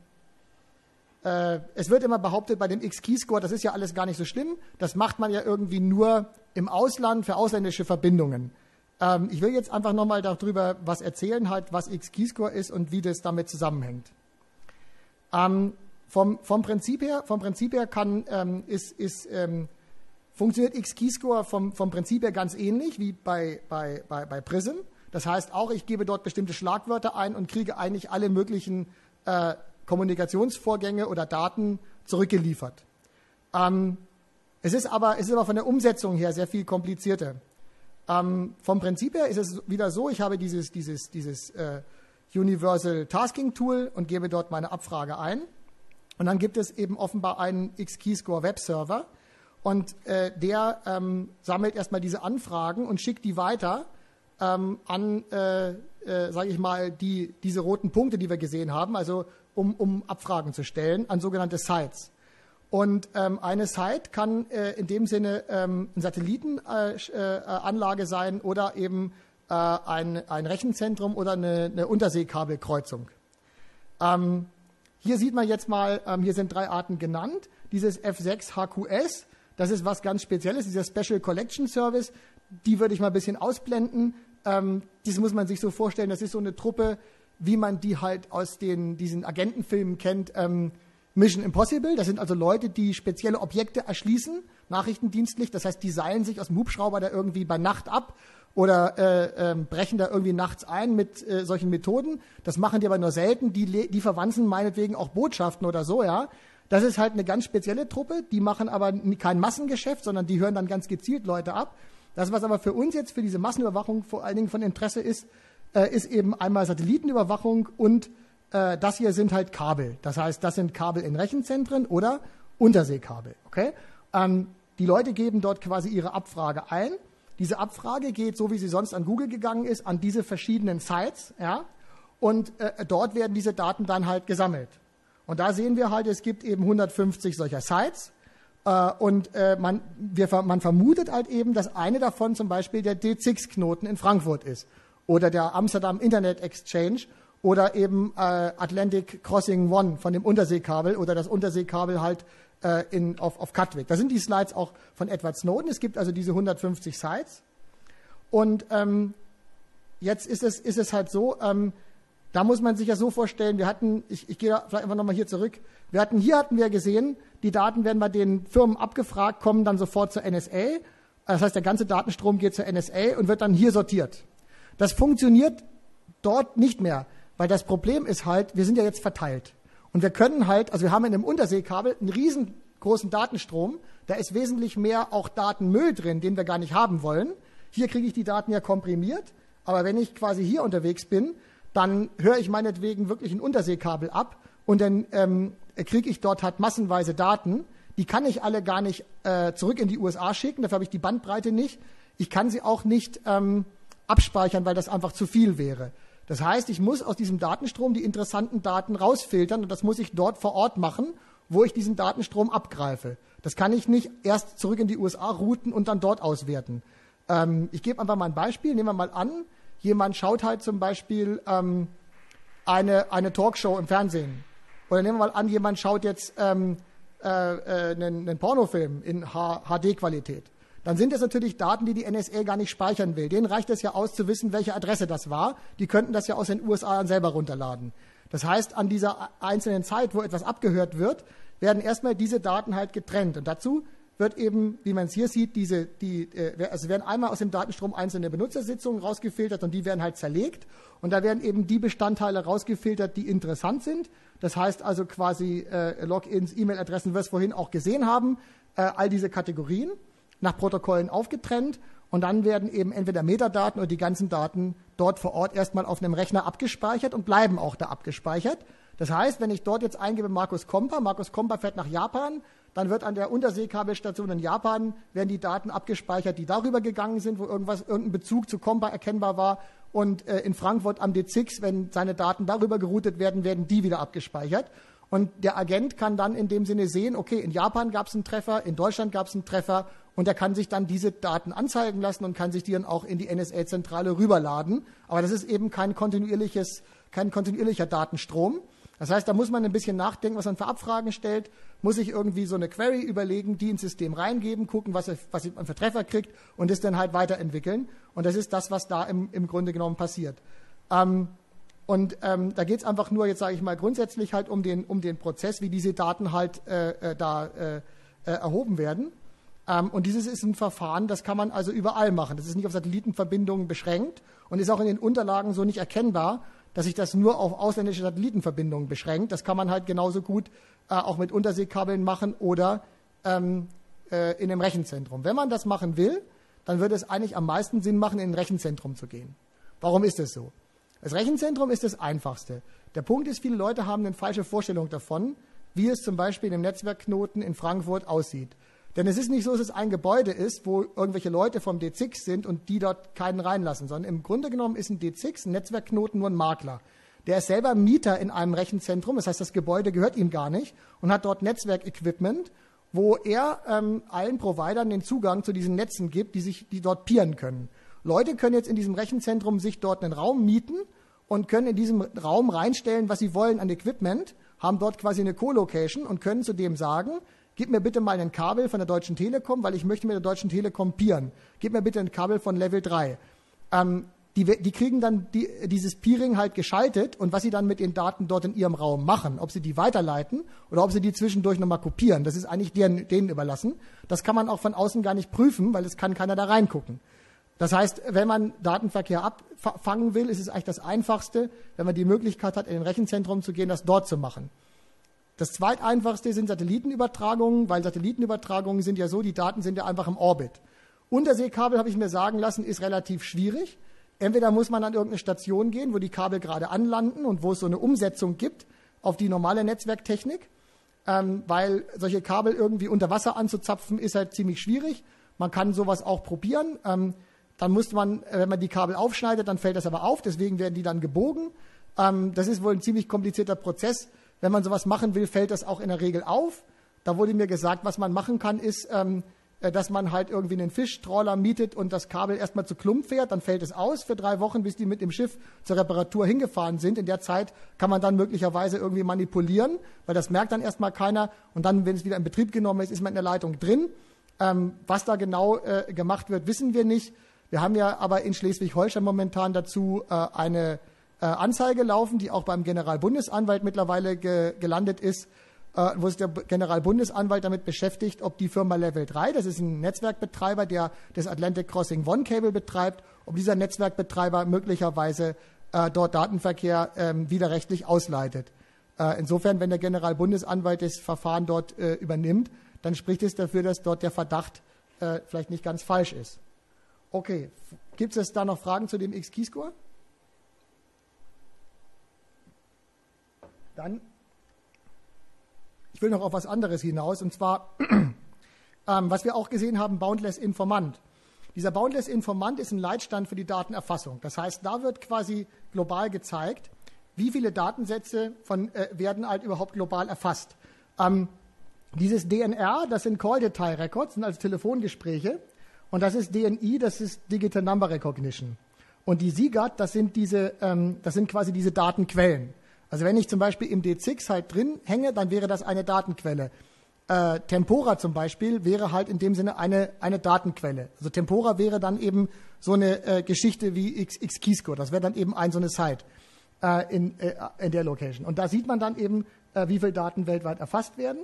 äh, es wird immer behauptet, bei dem X-Keyscore, das ist ja alles gar nicht so schlimm. Das macht man ja irgendwie nur im Ausland für ausländische Verbindungen. Ähm, ich will jetzt einfach nochmal darüber was erzählen, halt, was X-Keyscore ist und wie das damit zusammenhängt. Ähm, vom, vom, Prinzip her, vom Prinzip her kann, ähm, ist, ist, ähm, funktioniert X-Keyscore vom, vom Prinzip her ganz ähnlich wie bei, bei, bei, bei Prism. Das heißt auch, ich gebe dort bestimmte Schlagwörter ein und kriege eigentlich alle möglichen äh, Kommunikationsvorgänge oder Daten zurückgeliefert. Ähm, es, ist aber, es ist aber von der Umsetzung her sehr viel komplizierter. Ähm, vom Prinzip her ist es wieder so, ich habe dieses, dieses, dieses äh, Universal Tasking Tool und gebe dort meine Abfrage ein. Und dann gibt es eben offenbar einen X-Keyscore Webserver und äh, der ähm, sammelt erstmal diese Anfragen und schickt die weiter ähm, an, äh, äh, sage ich mal, die, diese roten Punkte, die wir gesehen haben, also um, um Abfragen zu stellen, an sogenannte Sites. Und ähm, eine Site kann äh, in dem Sinne ähm, eine Satellitenanlage äh, äh sein oder eben äh, ein, ein Rechenzentrum oder eine, eine Unterseekabelkreuzung. Ähm, hier sieht man jetzt mal, ähm, hier sind drei Arten genannt. Dieses F6 HQS, Das ist was ganz Spezielles, dieser Special Collection Service. Die würde ich mal ein bisschen ausblenden. Ähm, das muss man sich so vorstellen, das ist so eine Truppe, wie man die halt aus den, diesen Agentenfilmen kennt. Ähm, Mission Impossible, das sind also Leute, die spezielle Objekte erschließen, nachrichtendienstlich. Das heißt, die seilen sich aus dem Hubschrauber da irgendwie bei Nacht ab oder äh, äh, brechen da irgendwie nachts ein mit äh, solchen Methoden. Das machen die aber nur selten. Die, die verwanzen meinetwegen auch Botschaften oder so, ja. Das ist halt eine ganz spezielle Truppe. Die machen aber kein Massengeschäft, sondern die hören dann ganz gezielt Leute ab. Das, was aber für uns jetzt für diese Massenüberwachung vor allen Dingen von Interesse ist, äh, ist eben einmal Satellitenüberwachung und äh, das hier sind halt Kabel. Das heißt, das sind Kabel in Rechenzentren oder Unterseekabel. Okay? Ähm, die Leute geben dort quasi ihre Abfrage ein. Diese Abfrage geht, so wie sie sonst an Google gegangen ist, an diese verschiedenen Sites. Ja? Und äh, dort werden diese Daten dann halt gesammelt. Und da sehen wir halt, es gibt eben 150 solcher Sites. Äh, und äh, man, wir, man vermutet halt eben, dass eine davon zum Beispiel der D6-Knoten in Frankfurt ist oder der Amsterdam Internet Exchange oder eben äh, Atlantic Crossing One von dem Unterseekabel oder das Unterseekabel halt äh, in, auf, auf Katwig. Da sind die Slides auch von Edward Snowden. Es gibt also diese 150 Sites. Und ähm, jetzt ist es, ist es halt so, ähm, da muss man sich ja so vorstellen, wir hatten, ich, ich gehe vielleicht einfach nochmal hier zurück, wir hatten, hier hatten wir gesehen, die Daten werden bei den Firmen abgefragt, kommen dann sofort zur NSA. Das heißt, der ganze Datenstrom geht zur NSA und wird dann hier sortiert. Das funktioniert dort nicht mehr. Weil das Problem ist halt, wir sind ja jetzt verteilt. Und wir können halt, also wir haben in einem Unterseekabel einen riesengroßen Datenstrom. Da ist wesentlich mehr auch Datenmüll drin, den wir gar nicht haben wollen. Hier kriege ich die Daten ja komprimiert. Aber wenn ich quasi hier unterwegs bin, dann höre ich meinetwegen wirklich ein Unterseekabel ab und dann ähm, kriege ich dort halt massenweise Daten. Die kann ich alle gar nicht äh, zurück in die USA schicken, dafür habe ich die Bandbreite nicht. Ich kann sie auch nicht ähm, abspeichern, weil das einfach zu viel wäre. Das heißt, ich muss aus diesem Datenstrom die interessanten Daten rausfiltern und das muss ich dort vor Ort machen, wo ich diesen Datenstrom abgreife. Das kann ich nicht erst zurück in die USA routen und dann dort auswerten. Ähm, ich gebe einfach mal ein Beispiel. Nehmen wir mal an, jemand schaut halt zum Beispiel ähm, eine, eine Talkshow im Fernsehen. Oder nehmen wir mal an, jemand schaut jetzt ähm, äh, äh, einen, einen Pornofilm in HD-Qualität dann sind das natürlich Daten, die die NSA gar nicht speichern will. Denen reicht es ja aus zu wissen, welche Adresse das war. Die könnten das ja aus den USA dann selber runterladen. Das heißt, an dieser einzelnen Zeit, wo etwas abgehört wird, werden erstmal diese Daten halt getrennt. Und dazu wird eben, wie man es hier sieht, diese, die, äh, also werden einmal aus dem Datenstrom einzelne Benutzersitzungen rausgefiltert und die werden halt zerlegt. Und da werden eben die Bestandteile rausgefiltert, die interessant sind. Das heißt also quasi äh, Logins, E-Mail-Adressen, wir es vorhin auch gesehen haben, äh, all diese Kategorien nach Protokollen aufgetrennt und dann werden eben entweder Metadaten oder die ganzen Daten dort vor Ort erstmal auf einem Rechner abgespeichert und bleiben auch da abgespeichert. Das heißt, wenn ich dort jetzt eingebe Markus Kompa, Markus Kompa fährt nach Japan, dann wird an der Unterseekabelstation in Japan werden die Daten abgespeichert, die darüber gegangen sind, wo irgendwas, irgendein Bezug zu Kompa erkennbar war. Und äh, in Frankfurt am D6, wenn seine Daten darüber geroutet werden, werden die wieder abgespeichert. Und der Agent kann dann in dem Sinne sehen, okay, in Japan gab es einen Treffer, in Deutschland gab es einen Treffer und er kann sich dann diese Daten anzeigen lassen und kann sich die dann auch in die NSA-Zentrale rüberladen. Aber das ist eben kein kontinuierliches, kein kontinuierlicher Datenstrom. Das heißt, da muss man ein bisschen nachdenken, was man für Abfragen stellt. Muss ich irgendwie so eine Query überlegen, die ins System reingeben, gucken, was, was man für Treffer kriegt und es dann halt weiterentwickeln. Und das ist das, was da im, im Grunde genommen passiert. Ähm, und ähm, da geht es einfach nur, jetzt sage ich mal, grundsätzlich halt um den, um den Prozess, wie diese Daten halt äh, äh, da äh, äh, erhoben werden. Ähm, und dieses ist ein Verfahren, das kann man also überall machen. Das ist nicht auf Satellitenverbindungen beschränkt und ist auch in den Unterlagen so nicht erkennbar, dass sich das nur auf ausländische Satellitenverbindungen beschränkt. Das kann man halt genauso gut äh, auch mit Unterseekabeln machen oder ähm, äh, in einem Rechenzentrum. Wenn man das machen will, dann würde es eigentlich am meisten Sinn machen, in ein Rechenzentrum zu gehen. Warum ist das so? Das Rechenzentrum ist das Einfachste. Der Punkt ist, viele Leute haben eine falsche Vorstellung davon, wie es zum Beispiel im Netzwerkknoten in Frankfurt aussieht. Denn es ist nicht so, dass es ein Gebäude ist, wo irgendwelche Leute vom D6 sind und die dort keinen reinlassen, sondern im Grunde genommen ist ein D6, ein Netzwerkknoten, nur ein Makler. Der ist selber Mieter in einem Rechenzentrum, das heißt, das Gebäude gehört ihm gar nicht und hat dort Netzwerkequipment, wo er ähm, allen Providern den Zugang zu diesen Netzen gibt, die sich, die dort peeren können. Leute können jetzt in diesem Rechenzentrum sich dort einen Raum mieten und können in diesem Raum reinstellen, was sie wollen an Equipment, haben dort quasi eine Co-Location und können zudem sagen, gib mir bitte mal ein Kabel von der Deutschen Telekom, weil ich möchte mit der Deutschen Telekom peeren. Gib mir bitte ein Kabel von Level 3. Ähm, die, die, kriegen dann die, dieses Peering halt geschaltet und was sie dann mit den Daten dort in ihrem Raum machen, ob sie die weiterleiten oder ob sie die zwischendurch nochmal kopieren, das ist eigentlich deren, denen überlassen. Das kann man auch von außen gar nicht prüfen, weil es kann keiner da reingucken. Das heißt, wenn man Datenverkehr abfangen will, ist es eigentlich das Einfachste, wenn man die Möglichkeit hat, in ein Rechenzentrum zu gehen, das dort zu machen. Das zweiteinfachste sind Satellitenübertragungen, weil Satellitenübertragungen sind ja so, die Daten sind ja einfach im Orbit. Unterseekabel, habe ich mir sagen lassen, ist relativ schwierig. Entweder muss man an irgendeine Station gehen, wo die Kabel gerade anlanden und wo es so eine Umsetzung gibt auf die normale Netzwerktechnik, ähm, weil solche Kabel irgendwie unter Wasser anzuzapfen, ist halt ziemlich schwierig. Man kann sowas auch probieren. Ähm, dann muss man, wenn man die Kabel aufschneidet, dann fällt das aber auf, deswegen werden die dann gebogen. Ähm, das ist wohl ein ziemlich komplizierter Prozess. Wenn man sowas machen will, fällt das auch in der Regel auf. Da wurde mir gesagt, was man machen kann, ist, ähm, äh, dass man halt irgendwie einen Fischtrawler mietet und das Kabel erstmal zu Klump fährt, dann fällt es aus für drei Wochen, bis die mit dem Schiff zur Reparatur hingefahren sind. In der Zeit kann man dann möglicherweise irgendwie manipulieren, weil das merkt dann erstmal keiner und dann, wenn es wieder in Betrieb genommen ist, ist man in der Leitung drin. Ähm, was da genau äh, gemacht wird, wissen wir nicht. Wir haben ja aber in Schleswig-Holstein momentan dazu äh, eine äh, Anzeige laufen, die auch beim Generalbundesanwalt mittlerweile ge gelandet ist, äh, wo sich der Generalbundesanwalt damit beschäftigt, ob die Firma Level 3, das ist ein Netzwerkbetreiber, der das Atlantic Crossing One Cable betreibt, ob dieser Netzwerkbetreiber möglicherweise äh, dort Datenverkehr ähm, widerrechtlich ausleitet. Äh, insofern, wenn der Generalbundesanwalt das Verfahren dort äh, übernimmt, dann spricht es dafür, dass dort der Verdacht äh, vielleicht nicht ganz falsch ist. Okay, gibt es da noch Fragen zu dem X-Keyscore? Dann, ich will noch auf was anderes hinaus, und zwar, ähm, was wir auch gesehen haben, Boundless Informant. Dieser Boundless Informant ist ein Leitstand für die Datenerfassung. Das heißt, da wird quasi global gezeigt, wie viele Datensätze von, äh, werden halt überhaupt global erfasst. Ähm, dieses DNR, das sind Call Detail Records, sind also Telefongespräche. Und das ist DNI, das ist Digital Number Recognition. Und die SIGAT, das sind diese, ähm, das sind quasi diese Datenquellen. Also wenn ich zum Beispiel im D6 halt drin hänge, dann wäre das eine Datenquelle. Äh, Tempora zum Beispiel wäre halt in dem Sinne eine, eine Datenquelle. Also Tempora wäre dann eben so eine äh, Geschichte wie X-Keyscore. Das wäre dann eben ein so eine Site äh, in, äh, in der Location. Und da sieht man dann eben, äh, wie viele Daten weltweit erfasst werden.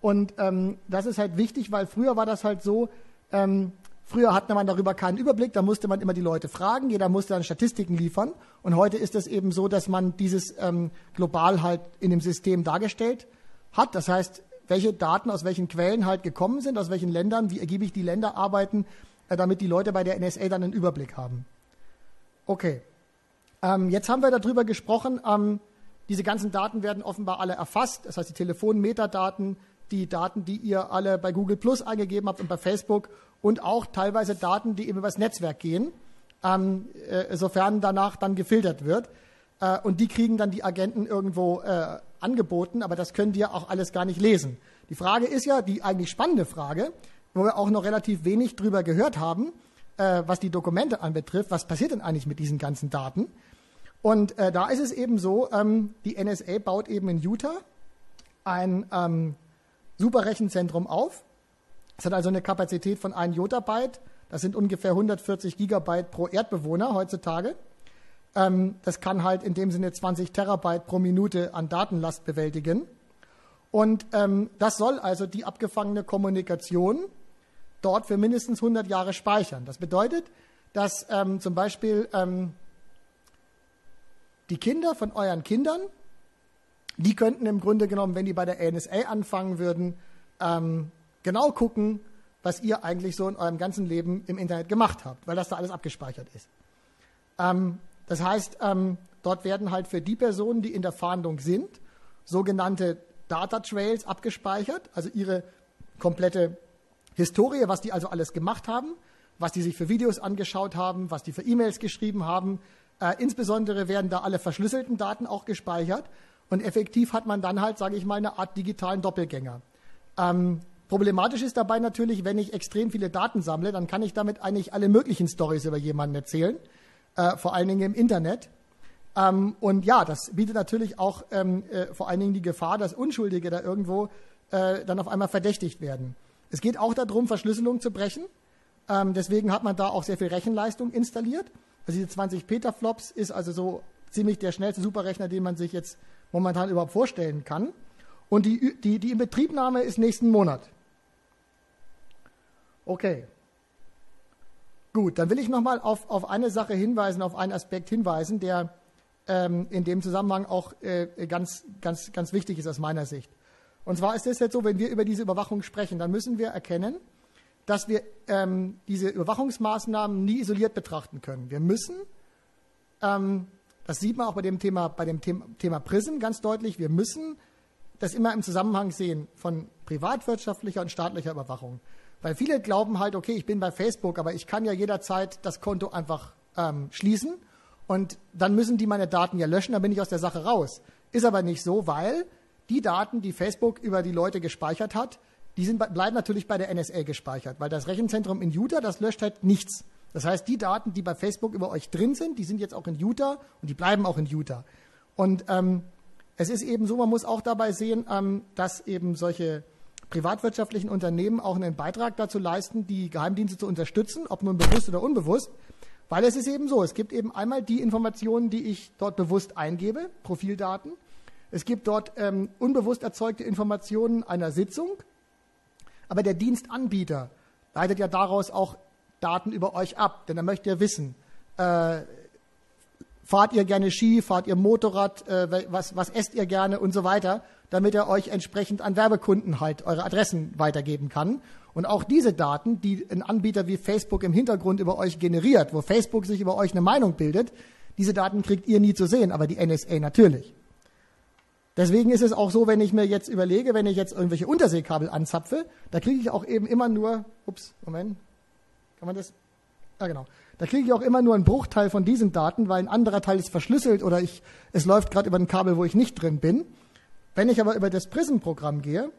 Und ähm, das ist halt wichtig, weil früher war das halt so, ähm, Früher hatte man darüber keinen Überblick, da musste man immer die Leute fragen, jeder musste dann Statistiken liefern. Und heute ist es eben so, dass man dieses ähm, global halt in dem System dargestellt hat. Das heißt, welche Daten aus welchen Quellen halt gekommen sind, aus welchen Ländern, wie ergiebig die Länder arbeiten, äh, damit die Leute bei der NSA dann einen Überblick haben. Okay. Ähm, jetzt haben wir darüber gesprochen, ähm, diese ganzen Daten werden offenbar alle erfasst. Das heißt, die Telefonmetadaten, die Daten, die ihr alle bei Google Plus eingegeben habt und bei Facebook und auch teilweise Daten, die eben übers Netzwerk gehen, ähm, äh, sofern danach dann gefiltert wird. Äh, und die kriegen dann die Agenten irgendwo äh, angeboten, aber das können die ja auch alles gar nicht lesen. Die Frage ist ja, die eigentlich spannende Frage, wo wir auch noch relativ wenig drüber gehört haben, äh, was die Dokumente anbetrifft, was passiert denn eigentlich mit diesen ganzen Daten? Und äh, da ist es eben so, ähm, die NSA baut eben in Utah ein ähm, Superrechenzentrum auf. Es hat also eine Kapazität von 1 Jotabyte. Das sind ungefähr 140 Gigabyte pro Erdbewohner heutzutage. Ähm, das kann halt in dem Sinne 20 Terabyte pro Minute an Datenlast bewältigen. Und ähm, das soll also die abgefangene Kommunikation dort für mindestens 100 Jahre speichern. Das bedeutet, dass ähm, zum Beispiel ähm, die Kinder von euren Kindern die könnten im Grunde genommen, wenn die bei der NSA anfangen würden, ähm, genau gucken, was ihr eigentlich so in eurem ganzen Leben im Internet gemacht habt, weil das da alles abgespeichert ist. Ähm, das heißt, ähm, dort werden halt für die Personen, die in der Fahndung sind, sogenannte Data Trails abgespeichert, also ihre komplette Historie, was die also alles gemacht haben, was die sich für Videos angeschaut haben, was die für E-Mails geschrieben haben. Äh, insbesondere werden da alle verschlüsselten Daten auch gespeichert, und effektiv hat man dann halt, sage ich mal, eine Art digitalen Doppelgänger. Ähm, problematisch ist dabei natürlich, wenn ich extrem viele Daten sammle, dann kann ich damit eigentlich alle möglichen Stories über jemanden erzählen, äh, vor allen Dingen im Internet. Ähm, und ja, das bietet natürlich auch ähm, äh, vor allen Dingen die Gefahr, dass Unschuldige da irgendwo äh, dann auf einmal verdächtigt werden. Es geht auch darum, Verschlüsselung zu brechen. Ähm, deswegen hat man da auch sehr viel Rechenleistung installiert. Also diese 20 Petaflops ist also so ziemlich der schnellste Superrechner, den man sich jetzt momentan überhaupt vorstellen kann. Und die, die, die Inbetriebnahme ist nächsten Monat. Okay. Gut, dann will ich nochmal auf, auf eine Sache hinweisen, auf einen Aspekt hinweisen, der ähm, in dem Zusammenhang auch äh, ganz, ganz, ganz wichtig ist aus meiner Sicht. Und zwar ist es jetzt so, wenn wir über diese Überwachung sprechen, dann müssen wir erkennen, dass wir ähm, diese Überwachungsmaßnahmen nie isoliert betrachten können. Wir müssen, ähm, das sieht man auch bei dem Thema, bei dem Thema, Thema PRISM ganz deutlich, wir müssen das immer im Zusammenhang sehen von privatwirtschaftlicher und staatlicher Überwachung. Weil viele glauben halt, okay, ich bin bei Facebook, aber ich kann ja jederzeit das Konto einfach ähm, schließen und dann müssen die meine Daten ja löschen, dann bin ich aus der Sache raus. Ist aber nicht so, weil die Daten, die Facebook über die Leute gespeichert hat, die sind, bleiben natürlich bei der NSA gespeichert, weil das Rechenzentrum in Utah, das löscht halt nichts. Das heißt, die Daten, die bei Facebook über euch drin sind, die sind jetzt auch in Utah und die bleiben auch in Utah. Und ähm, es ist eben so, man muss auch dabei sehen, ähm, dass eben solche privatwirtschaftlichen Unternehmen auch einen Beitrag dazu leisten, die Geheimdienste zu unterstützen, ob nun bewusst oder unbewusst. Weil es ist eben so, es gibt eben einmal die Informationen, die ich dort bewusst eingebe, Profildaten. Es gibt dort ähm, unbewusst erzeugte Informationen einer Sitzung. Aber der Dienstanbieter leitet ja daraus auch Daten über euch ab, denn er möchte ja wissen, äh, fahrt ihr gerne Ski, fahrt ihr Motorrad, äh, was, was esst ihr gerne und so weiter, damit er euch entsprechend an Werbekunden halt eure Adressen weitergeben kann. Und auch diese Daten, die ein Anbieter wie Facebook im Hintergrund über euch generiert, wo Facebook sich über euch eine Meinung bildet, diese Daten kriegt ihr nie zu sehen, aber die NSA natürlich. Deswegen ist es auch so, wenn ich mir jetzt überlege, wenn ich jetzt irgendwelche Unterseekabel anzapfe, da kriege ich auch eben immer nur, ups, Moment, kann man das? Ja, genau. Da kriege ich auch immer nur einen Bruchteil von diesen Daten, weil ein anderer Teil ist verschlüsselt oder ich, es läuft gerade über ein Kabel, wo ich nicht drin bin. Wenn ich aber über das Prism-Programm gehe,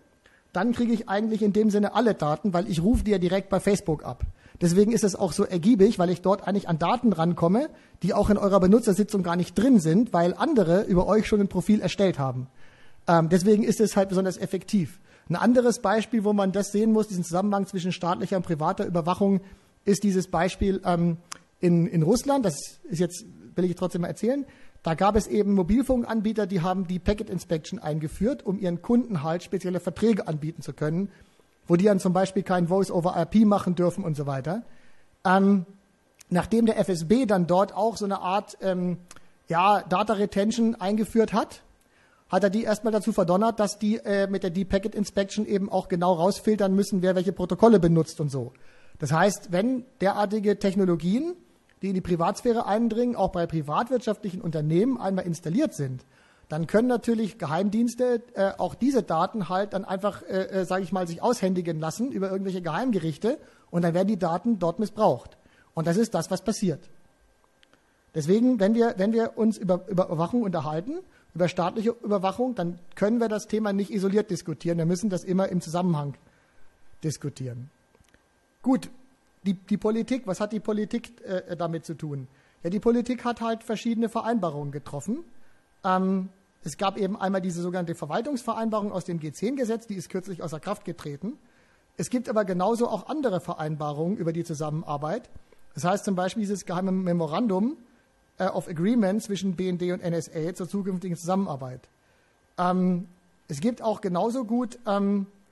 dann kriege ich eigentlich in dem Sinne alle Daten, weil ich rufe die ja direkt bei Facebook ab. Deswegen ist es auch so ergiebig, weil ich dort eigentlich an Daten rankomme, die auch in eurer Benutzersitzung gar nicht drin sind, weil andere über euch schon ein Profil erstellt haben. Ähm, deswegen ist es halt besonders effektiv. Ein anderes Beispiel, wo man das sehen muss, diesen Zusammenhang zwischen staatlicher und privater Überwachung, ist dieses Beispiel ähm, in, in Russland. Das ist jetzt, will ich trotzdem mal erzählen. Da gab es eben Mobilfunkanbieter, die haben die Packet Inspection eingeführt, um ihren Kunden halt spezielle Verträge anbieten zu können, wo die dann zum Beispiel kein Voice-over-IP machen dürfen und so weiter. Ähm, nachdem der FSB dann dort auch so eine Art ähm, ja, Data Retention eingeführt hat, hat er die erstmal dazu verdonnert, dass die äh, mit der Deep Packet Inspection eben auch genau rausfiltern müssen, wer welche Protokolle benutzt und so. Das heißt, wenn derartige Technologien die in die Privatsphäre eindringen, auch bei privatwirtschaftlichen Unternehmen einmal installiert sind, dann können natürlich Geheimdienste äh, auch diese Daten halt dann einfach, äh, äh, sage ich mal, sich aushändigen lassen über irgendwelche Geheimgerichte und dann werden die Daten dort missbraucht. Und das ist das, was passiert. Deswegen, wenn wir, wenn wir uns über, über Überwachung unterhalten, über staatliche Überwachung, dann können wir das Thema nicht isoliert diskutieren. Wir müssen das immer im Zusammenhang diskutieren. Gut, die, die Politik, was hat die Politik äh, damit zu tun? Ja, die Politik hat halt verschiedene Vereinbarungen getroffen. Ähm, es gab eben einmal diese sogenannte Verwaltungsvereinbarung aus dem G10-Gesetz, die ist kürzlich außer Kraft getreten. Es gibt aber genauso auch andere Vereinbarungen über die Zusammenarbeit. Das heißt zum Beispiel dieses geheime Memorandum äh, of Agreement zwischen BND und NSA zur zukünftigen Zusammenarbeit. Ähm, es gibt auch genauso gut ähm, äh,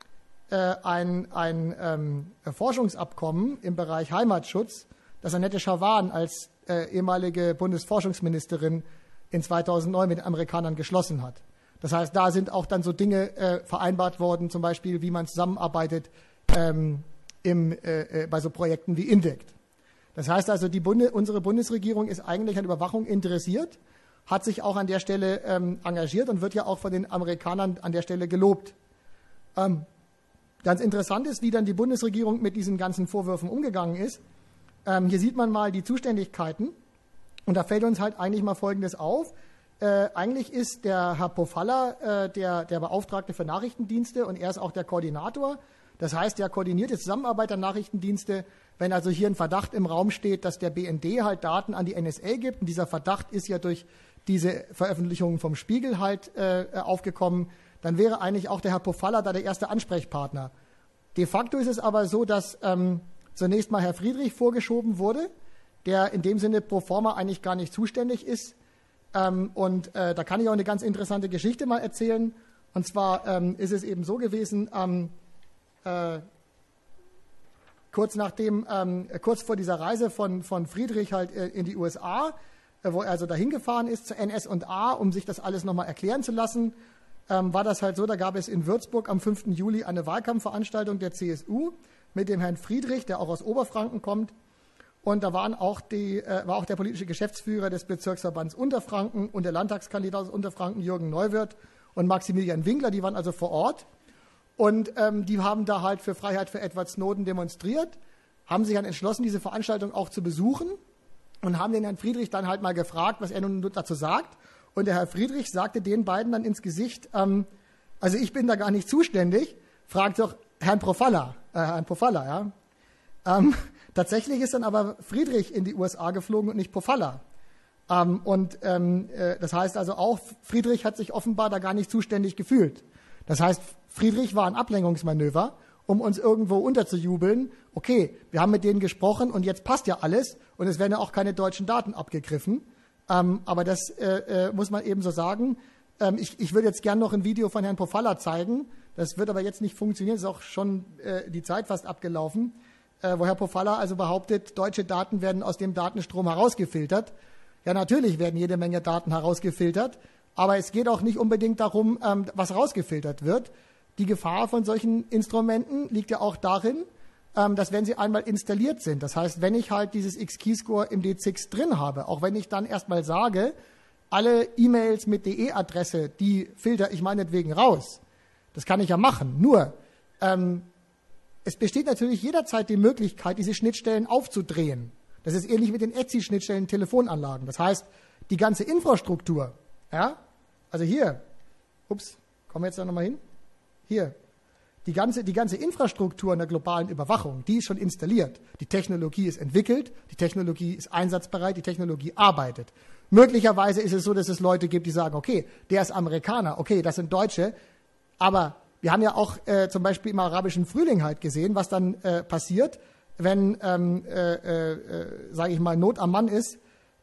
ein, ein ähm, Forschungsabkommen im Bereich Heimatschutz, das Annette Schawan als äh, ehemalige Bundesforschungsministerin in 2009 mit den Amerikanern geschlossen hat. Das heißt, da sind auch dann so Dinge äh, vereinbart worden, zum Beispiel, wie man zusammenarbeitet ähm, im, äh, äh bei so Projekten wie INDECT. Das heißt also, Bunde, unsere Bundesregierung ist eigentlich an Überwachung interessiert, hat sich auch an der Stelle ähm, engagiert und wird ja auch von den Amerikanern an der Stelle gelobt. Ähm, Ganz interessant ist, wie dann die Bundesregierung mit diesen ganzen Vorwürfen umgegangen ist. Ähm, hier sieht man mal die Zuständigkeiten. Und da fällt uns halt eigentlich mal Folgendes auf. Äh, eigentlich ist der Herr Pofalla äh, der, der Beauftragte für Nachrichtendienste und er ist auch der Koordinator. Das heißt, der koordiniert die Zusammenarbeit der Nachrichtendienste. Wenn also hier ein Verdacht im Raum steht, dass der BND halt Daten an die NSA gibt, und dieser Verdacht ist ja durch diese Veröffentlichungen vom Spiegel halt äh, aufgekommen, dann wäre eigentlich auch der Herr Pofalla da der erste Ansprechpartner. De facto ist es aber so, dass ähm, zunächst mal Herr Friedrich vorgeschoben wurde, der in dem Sinne pro forma eigentlich gar nicht zuständig ist. Ähm, und äh, da kann ich auch eine ganz interessante Geschichte mal erzählen. Und zwar ähm, ist es eben so gewesen, ähm, äh, kurz nachdem, ähm, kurz vor dieser Reise von, von Friedrich halt äh, in die USA, äh, wo er also dahin gefahren ist zur NS&A, um sich das alles nochmal erklären zu lassen, ähm, war das halt so, da gab es in Würzburg am 5. Juli eine Wahlkampfveranstaltung der CSU mit dem Herrn Friedrich, der auch aus Oberfranken kommt. Und da waren auch die, äh, war auch der politische Geschäftsführer des Bezirksverbands Unterfranken und der Landtagskandidat aus Unterfranken, Jürgen Neuwirth und Maximilian Winkler, die waren also vor Ort. Und ähm, die haben da halt für Freiheit für Edward Snowden demonstriert, haben sich dann entschlossen, diese Veranstaltung auch zu besuchen und haben den Herrn Friedrich dann halt mal gefragt, was er nun dazu sagt. Und der Herr Friedrich sagte den beiden dann ins Gesicht, ähm, also ich bin da gar nicht zuständig, fragt doch Herrn Profalla, äh, Herrn Profalla, ja. Ähm, tatsächlich ist dann aber Friedrich in die USA geflogen und nicht Profalla. Ähm, und ähm, äh, das heißt also auch, Friedrich hat sich offenbar da gar nicht zuständig gefühlt. Das heißt, Friedrich war ein Ablenkungsmanöver, um uns irgendwo unterzujubeln. Okay, wir haben mit denen gesprochen und jetzt passt ja alles und es werden ja auch keine deutschen Daten abgegriffen. Ähm, aber das äh, äh, muss man eben so sagen. Ähm, ich, ich würde jetzt gerne noch ein Video von Herrn Pofalla zeigen. Das wird aber jetzt nicht funktionieren. Es ist auch schon äh, die Zeit fast abgelaufen, äh, wo Herr Pofalla also behauptet, deutsche Daten werden aus dem Datenstrom herausgefiltert. Ja, natürlich werden jede Menge Daten herausgefiltert, aber es geht auch nicht unbedingt darum, ähm, was herausgefiltert wird. Die Gefahr von solchen Instrumenten liegt ja auch darin, ähm, dass wenn sie einmal installiert sind, das heißt, wenn ich halt dieses X-Keyscore im D6 drin habe, auch wenn ich dann erstmal sage, alle E-Mails mit DE-Adresse, die filter ich meinetwegen raus, das kann ich ja machen. Nur, ähm, es besteht natürlich jederzeit die Möglichkeit, diese Schnittstellen aufzudrehen. Das ist ähnlich mit den Etsy-Schnittstellen Telefonanlagen. Das heißt, die ganze Infrastruktur, ja, also hier, ups, kommen wir jetzt da nochmal hin? Hier, die ganze, die ganze Infrastruktur in der globalen Überwachung, die ist schon installiert. Die Technologie ist entwickelt, die Technologie ist einsatzbereit, die Technologie arbeitet. Möglicherweise ist es so, dass es Leute gibt, die sagen, okay, der ist Amerikaner, okay, das sind Deutsche, aber wir haben ja auch äh, zum Beispiel im arabischen Frühling halt gesehen, was dann äh, passiert, wenn, ähm, äh, äh, äh sage ich mal, Not am Mann ist,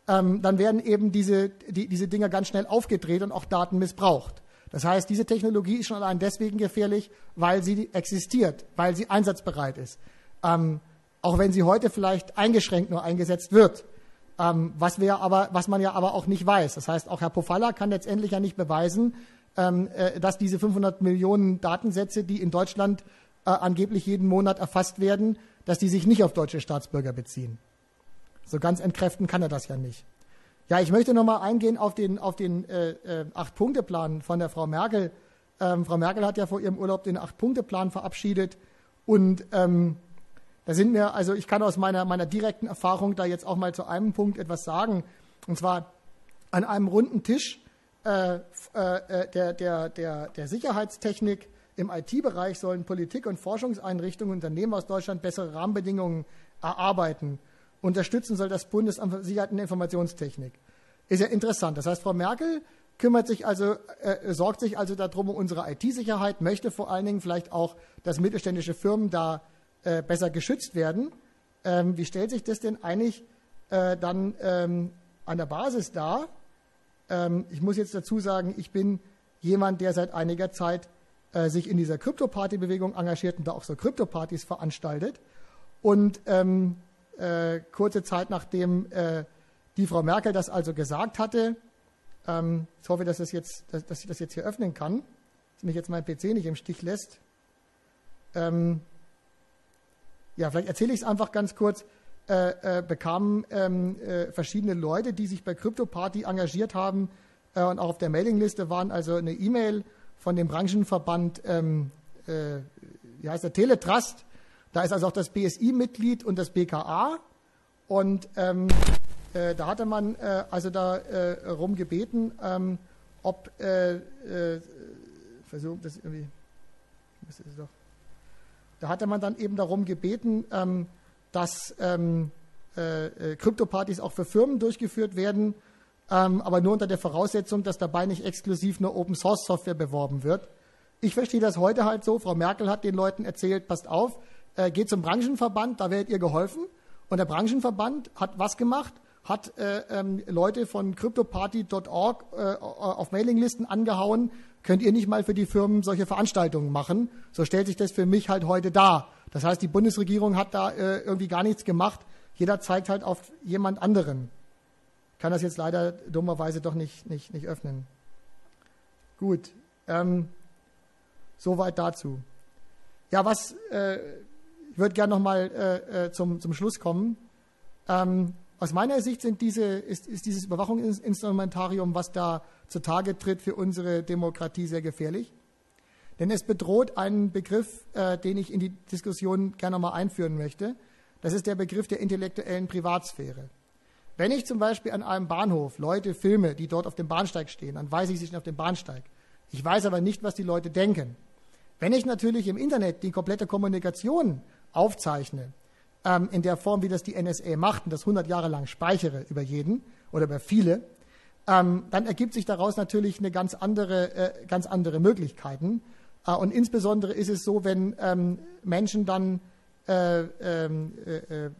ähm, dann werden eben diese, die, diese Dinger ganz schnell aufgedreht und auch Daten missbraucht. Das heißt, diese Technologie ist schon allein deswegen gefährlich, weil sie existiert, weil sie einsatzbereit ist. Ähm, auch wenn sie heute vielleicht eingeschränkt nur eingesetzt wird. Ähm, was, wir aber, was man ja aber auch nicht weiß. Das heißt, auch Herr Pofalla kann letztendlich ja nicht beweisen, ähm, äh, dass diese 500 Millionen Datensätze, die in Deutschland äh, angeblich jeden Monat erfasst werden, dass die sich nicht auf deutsche Staatsbürger beziehen. So ganz entkräften kann er das ja nicht. Ja, ich möchte nochmal eingehen auf den, auf den äh, äh, Acht-Punkte-Plan von der Frau Merkel. Ähm, Frau Merkel hat ja vor ihrem Urlaub den Acht-Punkte-Plan verabschiedet. Und ähm, da sind mir, also ich kann aus meiner, meiner direkten Erfahrung da jetzt auch mal zu einem Punkt etwas sagen. Und zwar an einem runden Tisch äh, äh, äh der, der, der, der Sicherheitstechnik im IT-Bereich sollen Politik- und Forschungseinrichtungen, Unternehmen aus Deutschland bessere Rahmenbedingungen erarbeiten unterstützen soll das Bundesamt für Sicherheit und Informationstechnik. Ist ja interessant. Das heißt, Frau Merkel kümmert sich also, äh, sorgt sich also darum um unsere IT-Sicherheit, möchte vor allen Dingen vielleicht auch, dass mittelständische Firmen da äh, besser geschützt werden. Ähm, wie stellt sich das denn eigentlich äh, dann ähm, an der Basis dar? Ähm, ich muss jetzt dazu sagen, ich bin jemand, der seit einiger Zeit äh, sich in dieser Krypto-Party-Bewegung engagiert und da auch so Krypto-Partys veranstaltet. Und ähm, äh, kurze Zeit nachdem äh, die Frau Merkel das also gesagt hatte. Ähm, ich hoffe, dass, das jetzt, dass, dass, ich das jetzt hier öffnen kann, dass mich jetzt mein PC nicht im Stich lässt. Ähm, ja, vielleicht erzähle ich es einfach ganz kurz. Äh, äh, bekamen ähm, äh, verschiedene Leute, die sich bei CryptoParty engagiert haben äh, und auch auf der Mailingliste waren, also eine E-Mail von dem Branchenverband, ähm, äh, wie heißt der, Teletrust, da ist also auch das BSI-Mitglied und das BKA. Und ähm, äh, da hatte man äh, also darum äh, gebeten, ähm, ob äh, äh, versucht das irgendwie, das doch, da hatte man dann eben darum gebeten, ähm, dass ähm, äh, Kryptopartys auch für Firmen durchgeführt werden. ähm, aber nur unter der Voraussetzung, dass dabei nicht exklusiv nur Open Source Software beworben wird. Ich verstehe das heute halt so. Frau Merkel hat den Leuten erzählt, passt auf, äh, geht zum Branchenverband, da werdet ihr geholfen. Und der Branchenverband hat was gemacht? Hat äh, ähm, Leute von cryptoparty.org äh, auf Mailinglisten angehauen, könnt ihr nicht mal für die Firmen solche Veranstaltungen machen? So stellt sich das für mich halt heute dar. Das heißt, die Bundesregierung hat da äh, irgendwie gar nichts gemacht. Jeder zeigt halt auf jemand anderen. Kann das jetzt leider dummerweise doch nicht, nicht, nicht öffnen. Gut. Ähm, soweit dazu. Ja, was, äh, ich würde gerne nochmal äh, äh, zum, zum Schluss kommen. Ähm, aus meiner Sicht sind diese, ist, ist dieses Überwachungsinstrumentarium, was da zutage tritt, für unsere Demokratie sehr gefährlich. Denn es bedroht einen Begriff, äh, den ich in die Diskussion gerne mal einführen möchte. Das ist der Begriff der intellektuellen Privatsphäre. Wenn ich zum Beispiel an einem Bahnhof Leute filme, die dort auf dem Bahnsteig stehen, dann weiß ich, sie stehen auf dem Bahnsteig. Ich weiß aber nicht, was die Leute denken. Wenn ich natürlich im Internet die komplette Kommunikation aufzeichne, ähm, in der Form, wie das die NSA macht und das 100 Jahre lang speichere über jeden oder über viele, ähm, dann ergibt sich daraus natürlich eine ganz andere, äh, ganz andere Möglichkeiten. Äh, und insbesondere ist es so, wenn ähm, Menschen dann äh, ähm, äh, äh,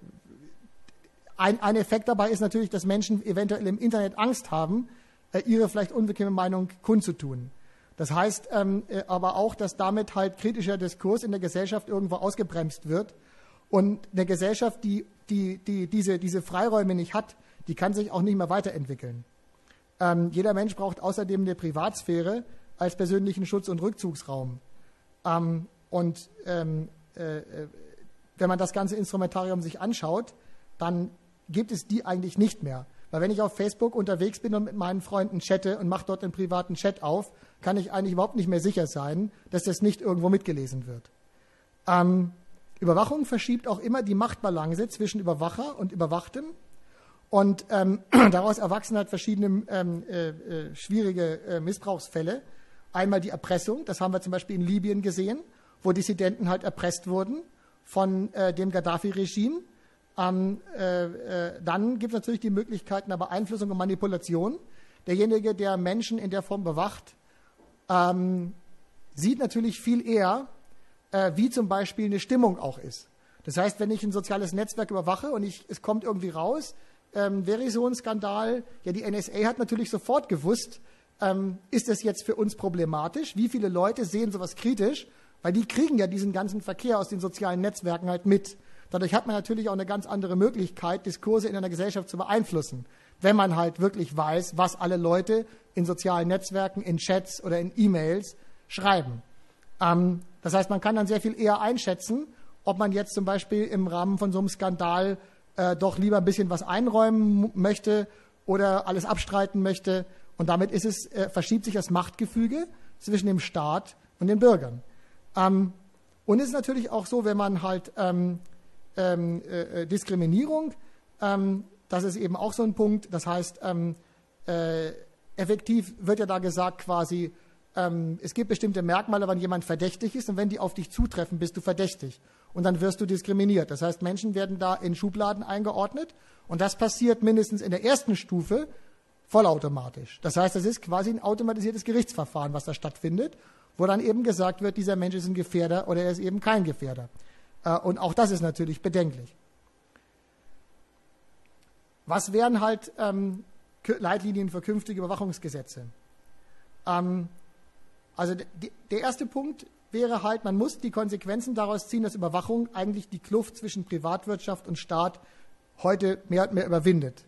ein, ein, Effekt dabei ist natürlich, dass Menschen eventuell im Internet Angst haben, äh, ihre vielleicht unbequeme Meinung kundzutun. Das heißt ähm, aber auch, dass damit halt kritischer Diskurs in der Gesellschaft irgendwo ausgebremst wird. Und eine Gesellschaft, die, die, die diese, diese Freiräume nicht hat, die kann sich auch nicht mehr weiterentwickeln. Ähm, jeder Mensch braucht außerdem eine Privatsphäre als persönlichen Schutz- und Rückzugsraum. Ähm, und ähm, äh, äh, wenn man das ganze Instrumentarium sich anschaut, dann gibt es die eigentlich nicht mehr. Weil wenn ich auf Facebook unterwegs bin und mit meinen Freunden chatte und mache dort einen privaten Chat auf, kann ich eigentlich überhaupt nicht mehr sicher sein, dass das nicht irgendwo mitgelesen wird. Ähm, Überwachung verschiebt auch immer die Machtbalance zwischen Überwacher und Überwachtem. Und ähm, daraus erwachsen halt verschiedene ähm, äh, äh, schwierige äh, Missbrauchsfälle. Einmal die Erpressung, das haben wir zum Beispiel in Libyen gesehen, wo Dissidenten halt erpresst wurden von äh, dem Gaddafi-Regime. Ähm, äh, äh, dann gibt es natürlich die Möglichkeiten der Beeinflussung und Manipulation. Derjenige, der Menschen in der Form bewacht, ähm, sieht natürlich viel eher, wie zum Beispiel eine Stimmung auch ist. Das heißt, wenn ich ein soziales Netzwerk überwache und ich, es kommt irgendwie raus, ähm, Verizon-Skandal, ja, die NSA hat natürlich sofort gewusst, ähm, ist das jetzt für uns problematisch? Wie viele Leute sehen sowas kritisch? Weil die kriegen ja diesen ganzen Verkehr aus den sozialen Netzwerken halt mit. Dadurch hat man natürlich auch eine ganz andere Möglichkeit, Diskurse in einer Gesellschaft zu beeinflussen, wenn man halt wirklich weiß, was alle Leute in sozialen Netzwerken, in Chats oder in E-Mails schreiben. Ähm, das heißt, man kann dann sehr viel eher einschätzen, ob man jetzt zum Beispiel im Rahmen von so einem Skandal äh, doch lieber ein bisschen was einräumen möchte oder alles abstreiten möchte. Und damit ist es, äh, verschiebt sich das Machtgefüge zwischen dem Staat und den Bürgern. Ähm, und es ist natürlich auch so, wenn man halt ähm, ähm, äh, Diskriminierung, ähm, das ist eben auch so ein Punkt. Das heißt, ähm, äh, effektiv wird ja da gesagt quasi, ähm, es gibt bestimmte Merkmale, wann jemand verdächtig ist und wenn die auf dich zutreffen, bist du verdächtig und dann wirst du diskriminiert. Das heißt, Menschen werden da in Schubladen eingeordnet und das passiert mindestens in der ersten Stufe vollautomatisch. Das heißt, es ist quasi ein automatisiertes Gerichtsverfahren, was da stattfindet, wo dann eben gesagt wird, dieser Mensch ist ein Gefährder oder er ist eben kein Gefährder. Äh, und auch das ist natürlich bedenklich. Was wären halt ähm, Leitlinien für künftige Überwachungsgesetze? Ähm, also der erste Punkt wäre halt, man muss die Konsequenzen daraus ziehen, dass Überwachung eigentlich die Kluft zwischen Privatwirtschaft und Staat heute mehr und mehr überwindet.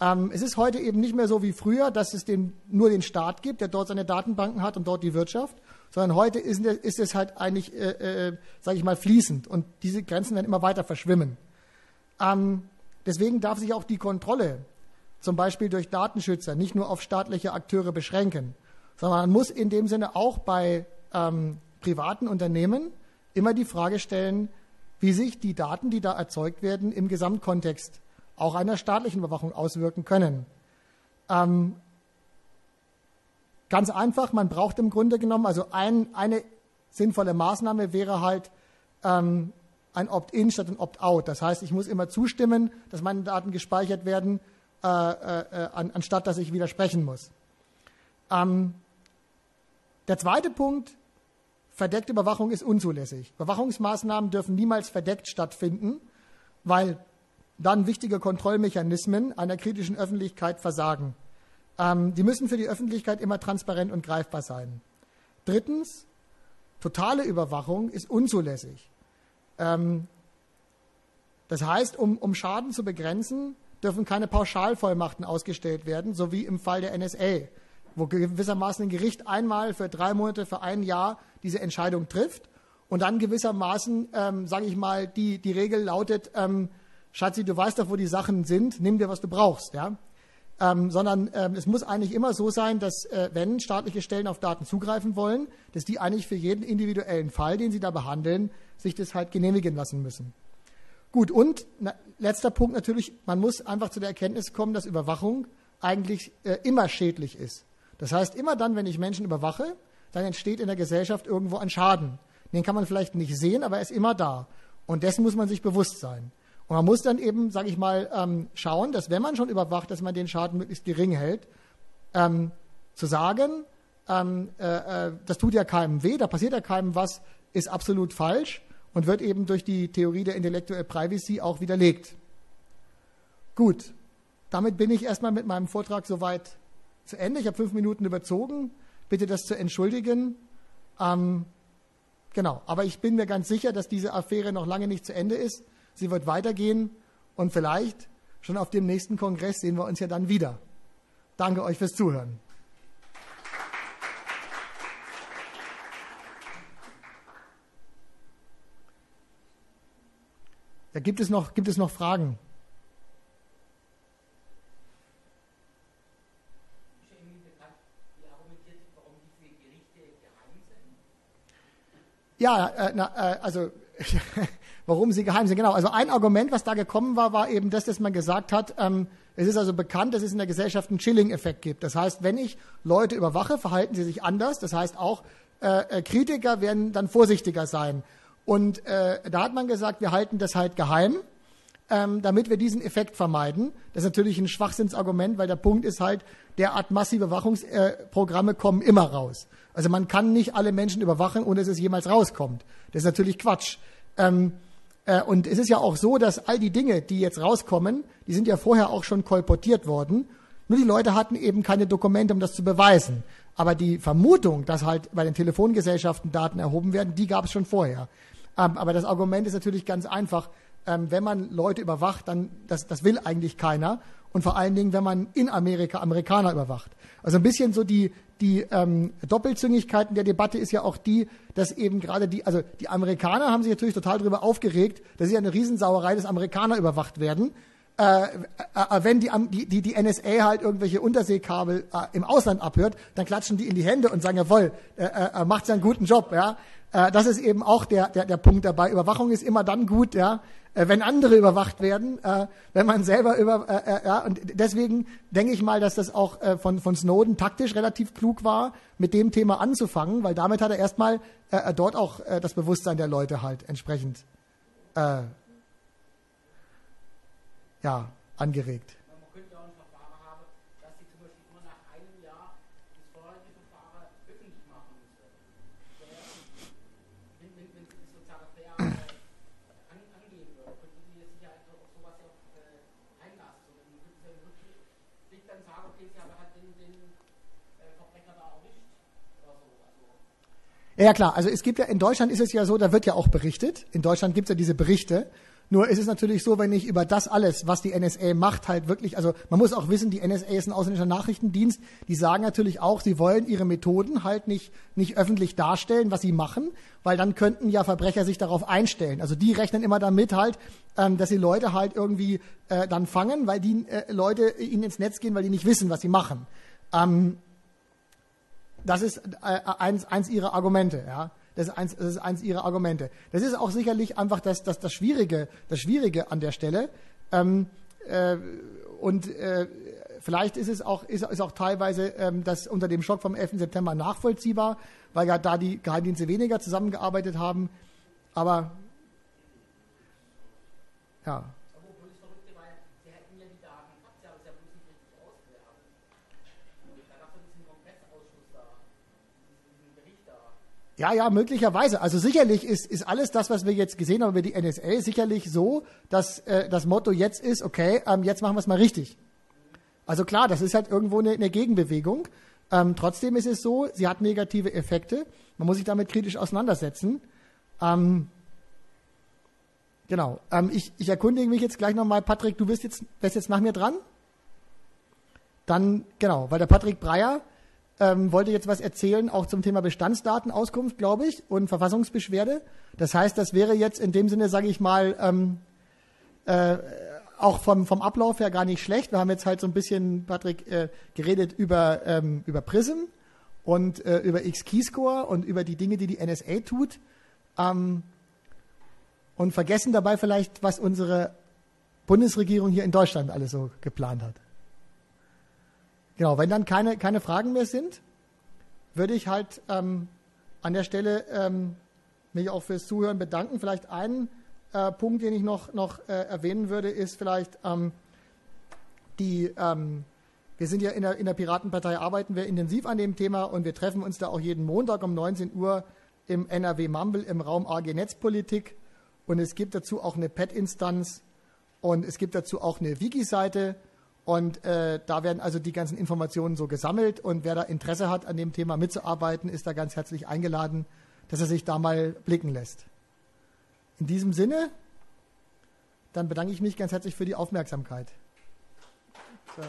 Ähm, es ist heute eben nicht mehr so wie früher, dass es den, nur den Staat gibt, der dort seine Datenbanken hat und dort die Wirtschaft, sondern heute ist, ist es halt eigentlich, äh, äh, sage ich mal, fließend und diese Grenzen werden immer weiter verschwimmen. Ähm, deswegen darf sich auch die Kontrolle, zum Beispiel durch Datenschützer, nicht nur auf staatliche Akteure beschränken, sondern man muss in dem Sinne auch bei ähm, privaten Unternehmen immer die Frage stellen, wie sich die Daten, die da erzeugt werden, im Gesamtkontext auch einer staatlichen Überwachung auswirken können. Ähm, ganz einfach, man braucht im Grunde genommen, also ein, eine sinnvolle Maßnahme wäre halt ähm, ein Opt-in statt ein Opt-out. Das heißt, ich muss immer zustimmen, dass meine Daten gespeichert werden äh, äh, an, anstatt dass ich widersprechen muss. Ähm, der zweite Punkt, verdeckte Überwachung ist unzulässig. Überwachungsmaßnahmen dürfen niemals verdeckt stattfinden, weil dann wichtige Kontrollmechanismen einer kritischen Öffentlichkeit versagen. Ähm, die müssen für die Öffentlichkeit immer transparent und greifbar sein. Drittens, totale Überwachung ist unzulässig. Ähm, das heißt, um, um Schaden zu begrenzen, dürfen keine Pauschalvollmachten ausgestellt werden, so wie im Fall der NSA, wo gewissermaßen ein Gericht einmal für drei Monate, für ein Jahr diese Entscheidung trifft und dann gewissermaßen, ähm, sage ich mal, die, die Regel lautet, ähm, Schatzi, du weißt doch, wo die Sachen sind, nimm dir, was du brauchst. Ja? ähm, sondern ähm, es muss eigentlich immer so sein, dass äh, wenn staatliche Stellen auf Daten zugreifen wollen, dass die eigentlich für jeden individuellen Fall, den sie da behandeln, sich das halt genehmigen lassen müssen. Gut, und na, letzter Punkt natürlich, man muss einfach zu der Erkenntnis kommen, dass Überwachung eigentlich äh, immer schädlich ist. Das heißt, immer dann, wenn ich Menschen überwache, dann entsteht in der Gesellschaft irgendwo ein Schaden. Den kann man vielleicht nicht sehen, aber er ist immer da. Und dessen muss man sich bewusst sein. Und man muss dann eben, sage ich mal, ähm, schauen, dass wenn man schon überwacht, dass man den Schaden möglichst gering hält. Ähm, zu sagen, ähm, äh, äh, das tut ja keinem weh, da passiert ja keinem was, ist absolut falsch und wird eben durch die Theorie der Intellectual Privacy auch widerlegt. Gut, damit bin ich erstmal mit meinem Vortrag soweit zu Ende. Ich habe fünf Minuten überzogen. Bitte das zu entschuldigen. Ähm, genau, aber ich bin mir ganz sicher, dass diese Affäre noch lange nicht zu Ende ist. Sie wird weitergehen und vielleicht schon auf dem nächsten Kongress sehen wir uns ja dann wieder. Danke euch fürs Zuhören. Ja, gibt, es noch, gibt es noch Fragen? Ja, äh, na, äh, also warum sie geheim sind. Genau, also ein Argument, was da gekommen war, war eben das, dass man gesagt hat, ähm, es ist also bekannt, dass es in der Gesellschaft einen Chilling-Effekt gibt. Das heißt, wenn ich Leute überwache, verhalten sie sich anders. Das heißt, auch äh, äh, Kritiker werden dann vorsichtiger sein. Und äh, da hat man gesagt, wir halten das halt geheim, ähm, damit wir diesen Effekt vermeiden. Das ist natürlich ein Schwachsinnsargument, weil der Punkt ist halt, derart massive Überwachungsprogramme kommen immer raus. Also man kann nicht alle Menschen überwachen, ohne dass es jemals rauskommt. Das ist natürlich Quatsch. Ähm, äh, und es ist ja auch so, dass all die Dinge, die jetzt rauskommen, die sind ja vorher auch schon kolportiert worden. Nur die Leute hatten eben keine Dokumente, um das zu beweisen. Aber die Vermutung, dass halt bei den Telefongesellschaften Daten erhoben werden, die gab es schon vorher. Ähm, aber das Argument ist natürlich ganz einfach. Ähm, wenn man Leute überwacht, dann das, das will eigentlich keiner. Und vor allen Dingen, wenn man in Amerika Amerikaner überwacht. Also ein bisschen so die, die ähm, Doppelzüngigkeit in der Debatte ist ja auch die, dass eben gerade die, also die Amerikaner haben sich natürlich total darüber aufgeregt, dass es ja eine Riesensauerei, dass Amerikaner überwacht werden. Äh, äh, äh wenn die, die, die NSA halt irgendwelche Unterseekabel äh, im Ausland abhört, dann klatschen die in die Hände und sagen, jawohl, äh, äh, macht ja einen guten Job, ja. Äh, das ist eben auch der, der, der Punkt dabei. Überwachung ist immer dann gut, ja, äh, wenn andere überwacht werden, äh, wenn man selber über, äh, äh, ja, und deswegen denke ich mal, dass das auch äh, von, von Snowden taktisch relativ klug war, mit dem Thema anzufangen, weil damit hat er erstmal äh, äh dort auch äh, das Bewusstsein der Leute halt entsprechend äh, ja, angeregt. Ja, klar. Also es gibt ja, in Deutschland ist es ja so, da wird ja auch berichtet. In Deutschland gibt es ja diese Berichte. Nur ist es natürlich so, wenn ich über das alles, was die NSA macht, halt wirklich, also man muss auch wissen, die NSA ist ein ausländischer Nachrichtendienst, die sagen natürlich auch, sie wollen ihre Methoden halt nicht, nicht öffentlich darstellen, was sie machen, weil dann könnten ja Verbrecher sich darauf einstellen. Also die rechnen immer damit halt, ähm, dass sie Leute halt irgendwie äh, dann fangen, weil die äh, Leute ihnen ins Netz gehen, weil die nicht wissen, was sie machen. Ähm, das ist äh, eins, eins ihrer Argumente, ja. Das ist, eins, das ist eins ihrer Argumente. Das ist auch sicherlich einfach das, das, das, Schwierige, das Schwierige an der Stelle. Ähm, äh, und äh, vielleicht ist es auch, ist, ist auch teilweise ähm, das unter dem Schock vom 11. September nachvollziehbar, weil ja da die Geheimdienste weniger zusammengearbeitet haben. Aber ja. Ja, ja, möglicherweise. Also sicherlich ist, ist alles das, was wir jetzt gesehen haben über die NSA, sicherlich so, dass äh, das Motto jetzt ist, okay, ähm, jetzt machen wir es mal richtig. Also klar, das ist halt irgendwo eine, eine Gegenbewegung. Ähm, trotzdem ist es so, sie hat negative Effekte. Man muss sich damit kritisch auseinandersetzen. Ähm, genau. Ähm, ich, ich erkundige mich jetzt gleich nochmal, Patrick, du bist jetzt, bist jetzt nach mir dran? Dann, genau, weil der Patrick Breyer ähm, wollte jetzt was erzählen, auch zum Thema Bestandsdatenauskunft, glaube ich, und Verfassungsbeschwerde. Das heißt, das wäre jetzt in dem Sinne, sage ich mal, ähm, äh, auch vom, vom Ablauf her gar nicht schlecht. Wir haben jetzt halt so ein bisschen, Patrick, äh, geredet über, ähm, über Prism und äh, über X-Keyscore und über die Dinge, die die NSA tut. Ähm, und vergessen dabei vielleicht, was unsere Bundesregierung hier in Deutschland alles so geplant hat. Genau, wenn dann keine, keine Fragen mehr sind, würde ich halt ähm, an der Stelle ähm, mich auch fürs Zuhören bedanken. Vielleicht einen äh, Punkt, den ich noch, noch äh, erwähnen würde, ist vielleicht ähm, die, ähm, wir sind ja in der, in der Piratenpartei, arbeiten wir intensiv an dem Thema und wir treffen uns da auch jeden Montag um 19 Uhr im NRW Mumble im Raum AG Netzpolitik und es gibt dazu auch eine PET-Instanz und es gibt dazu auch eine Wiki-Seite und äh, da werden also die ganzen Informationen so gesammelt und wer da Interesse hat, an dem Thema mitzuarbeiten, ist da ganz herzlich eingeladen, dass er sich da mal blicken lässt. In diesem Sinne, dann bedanke ich mich ganz herzlich für die Aufmerksamkeit. So.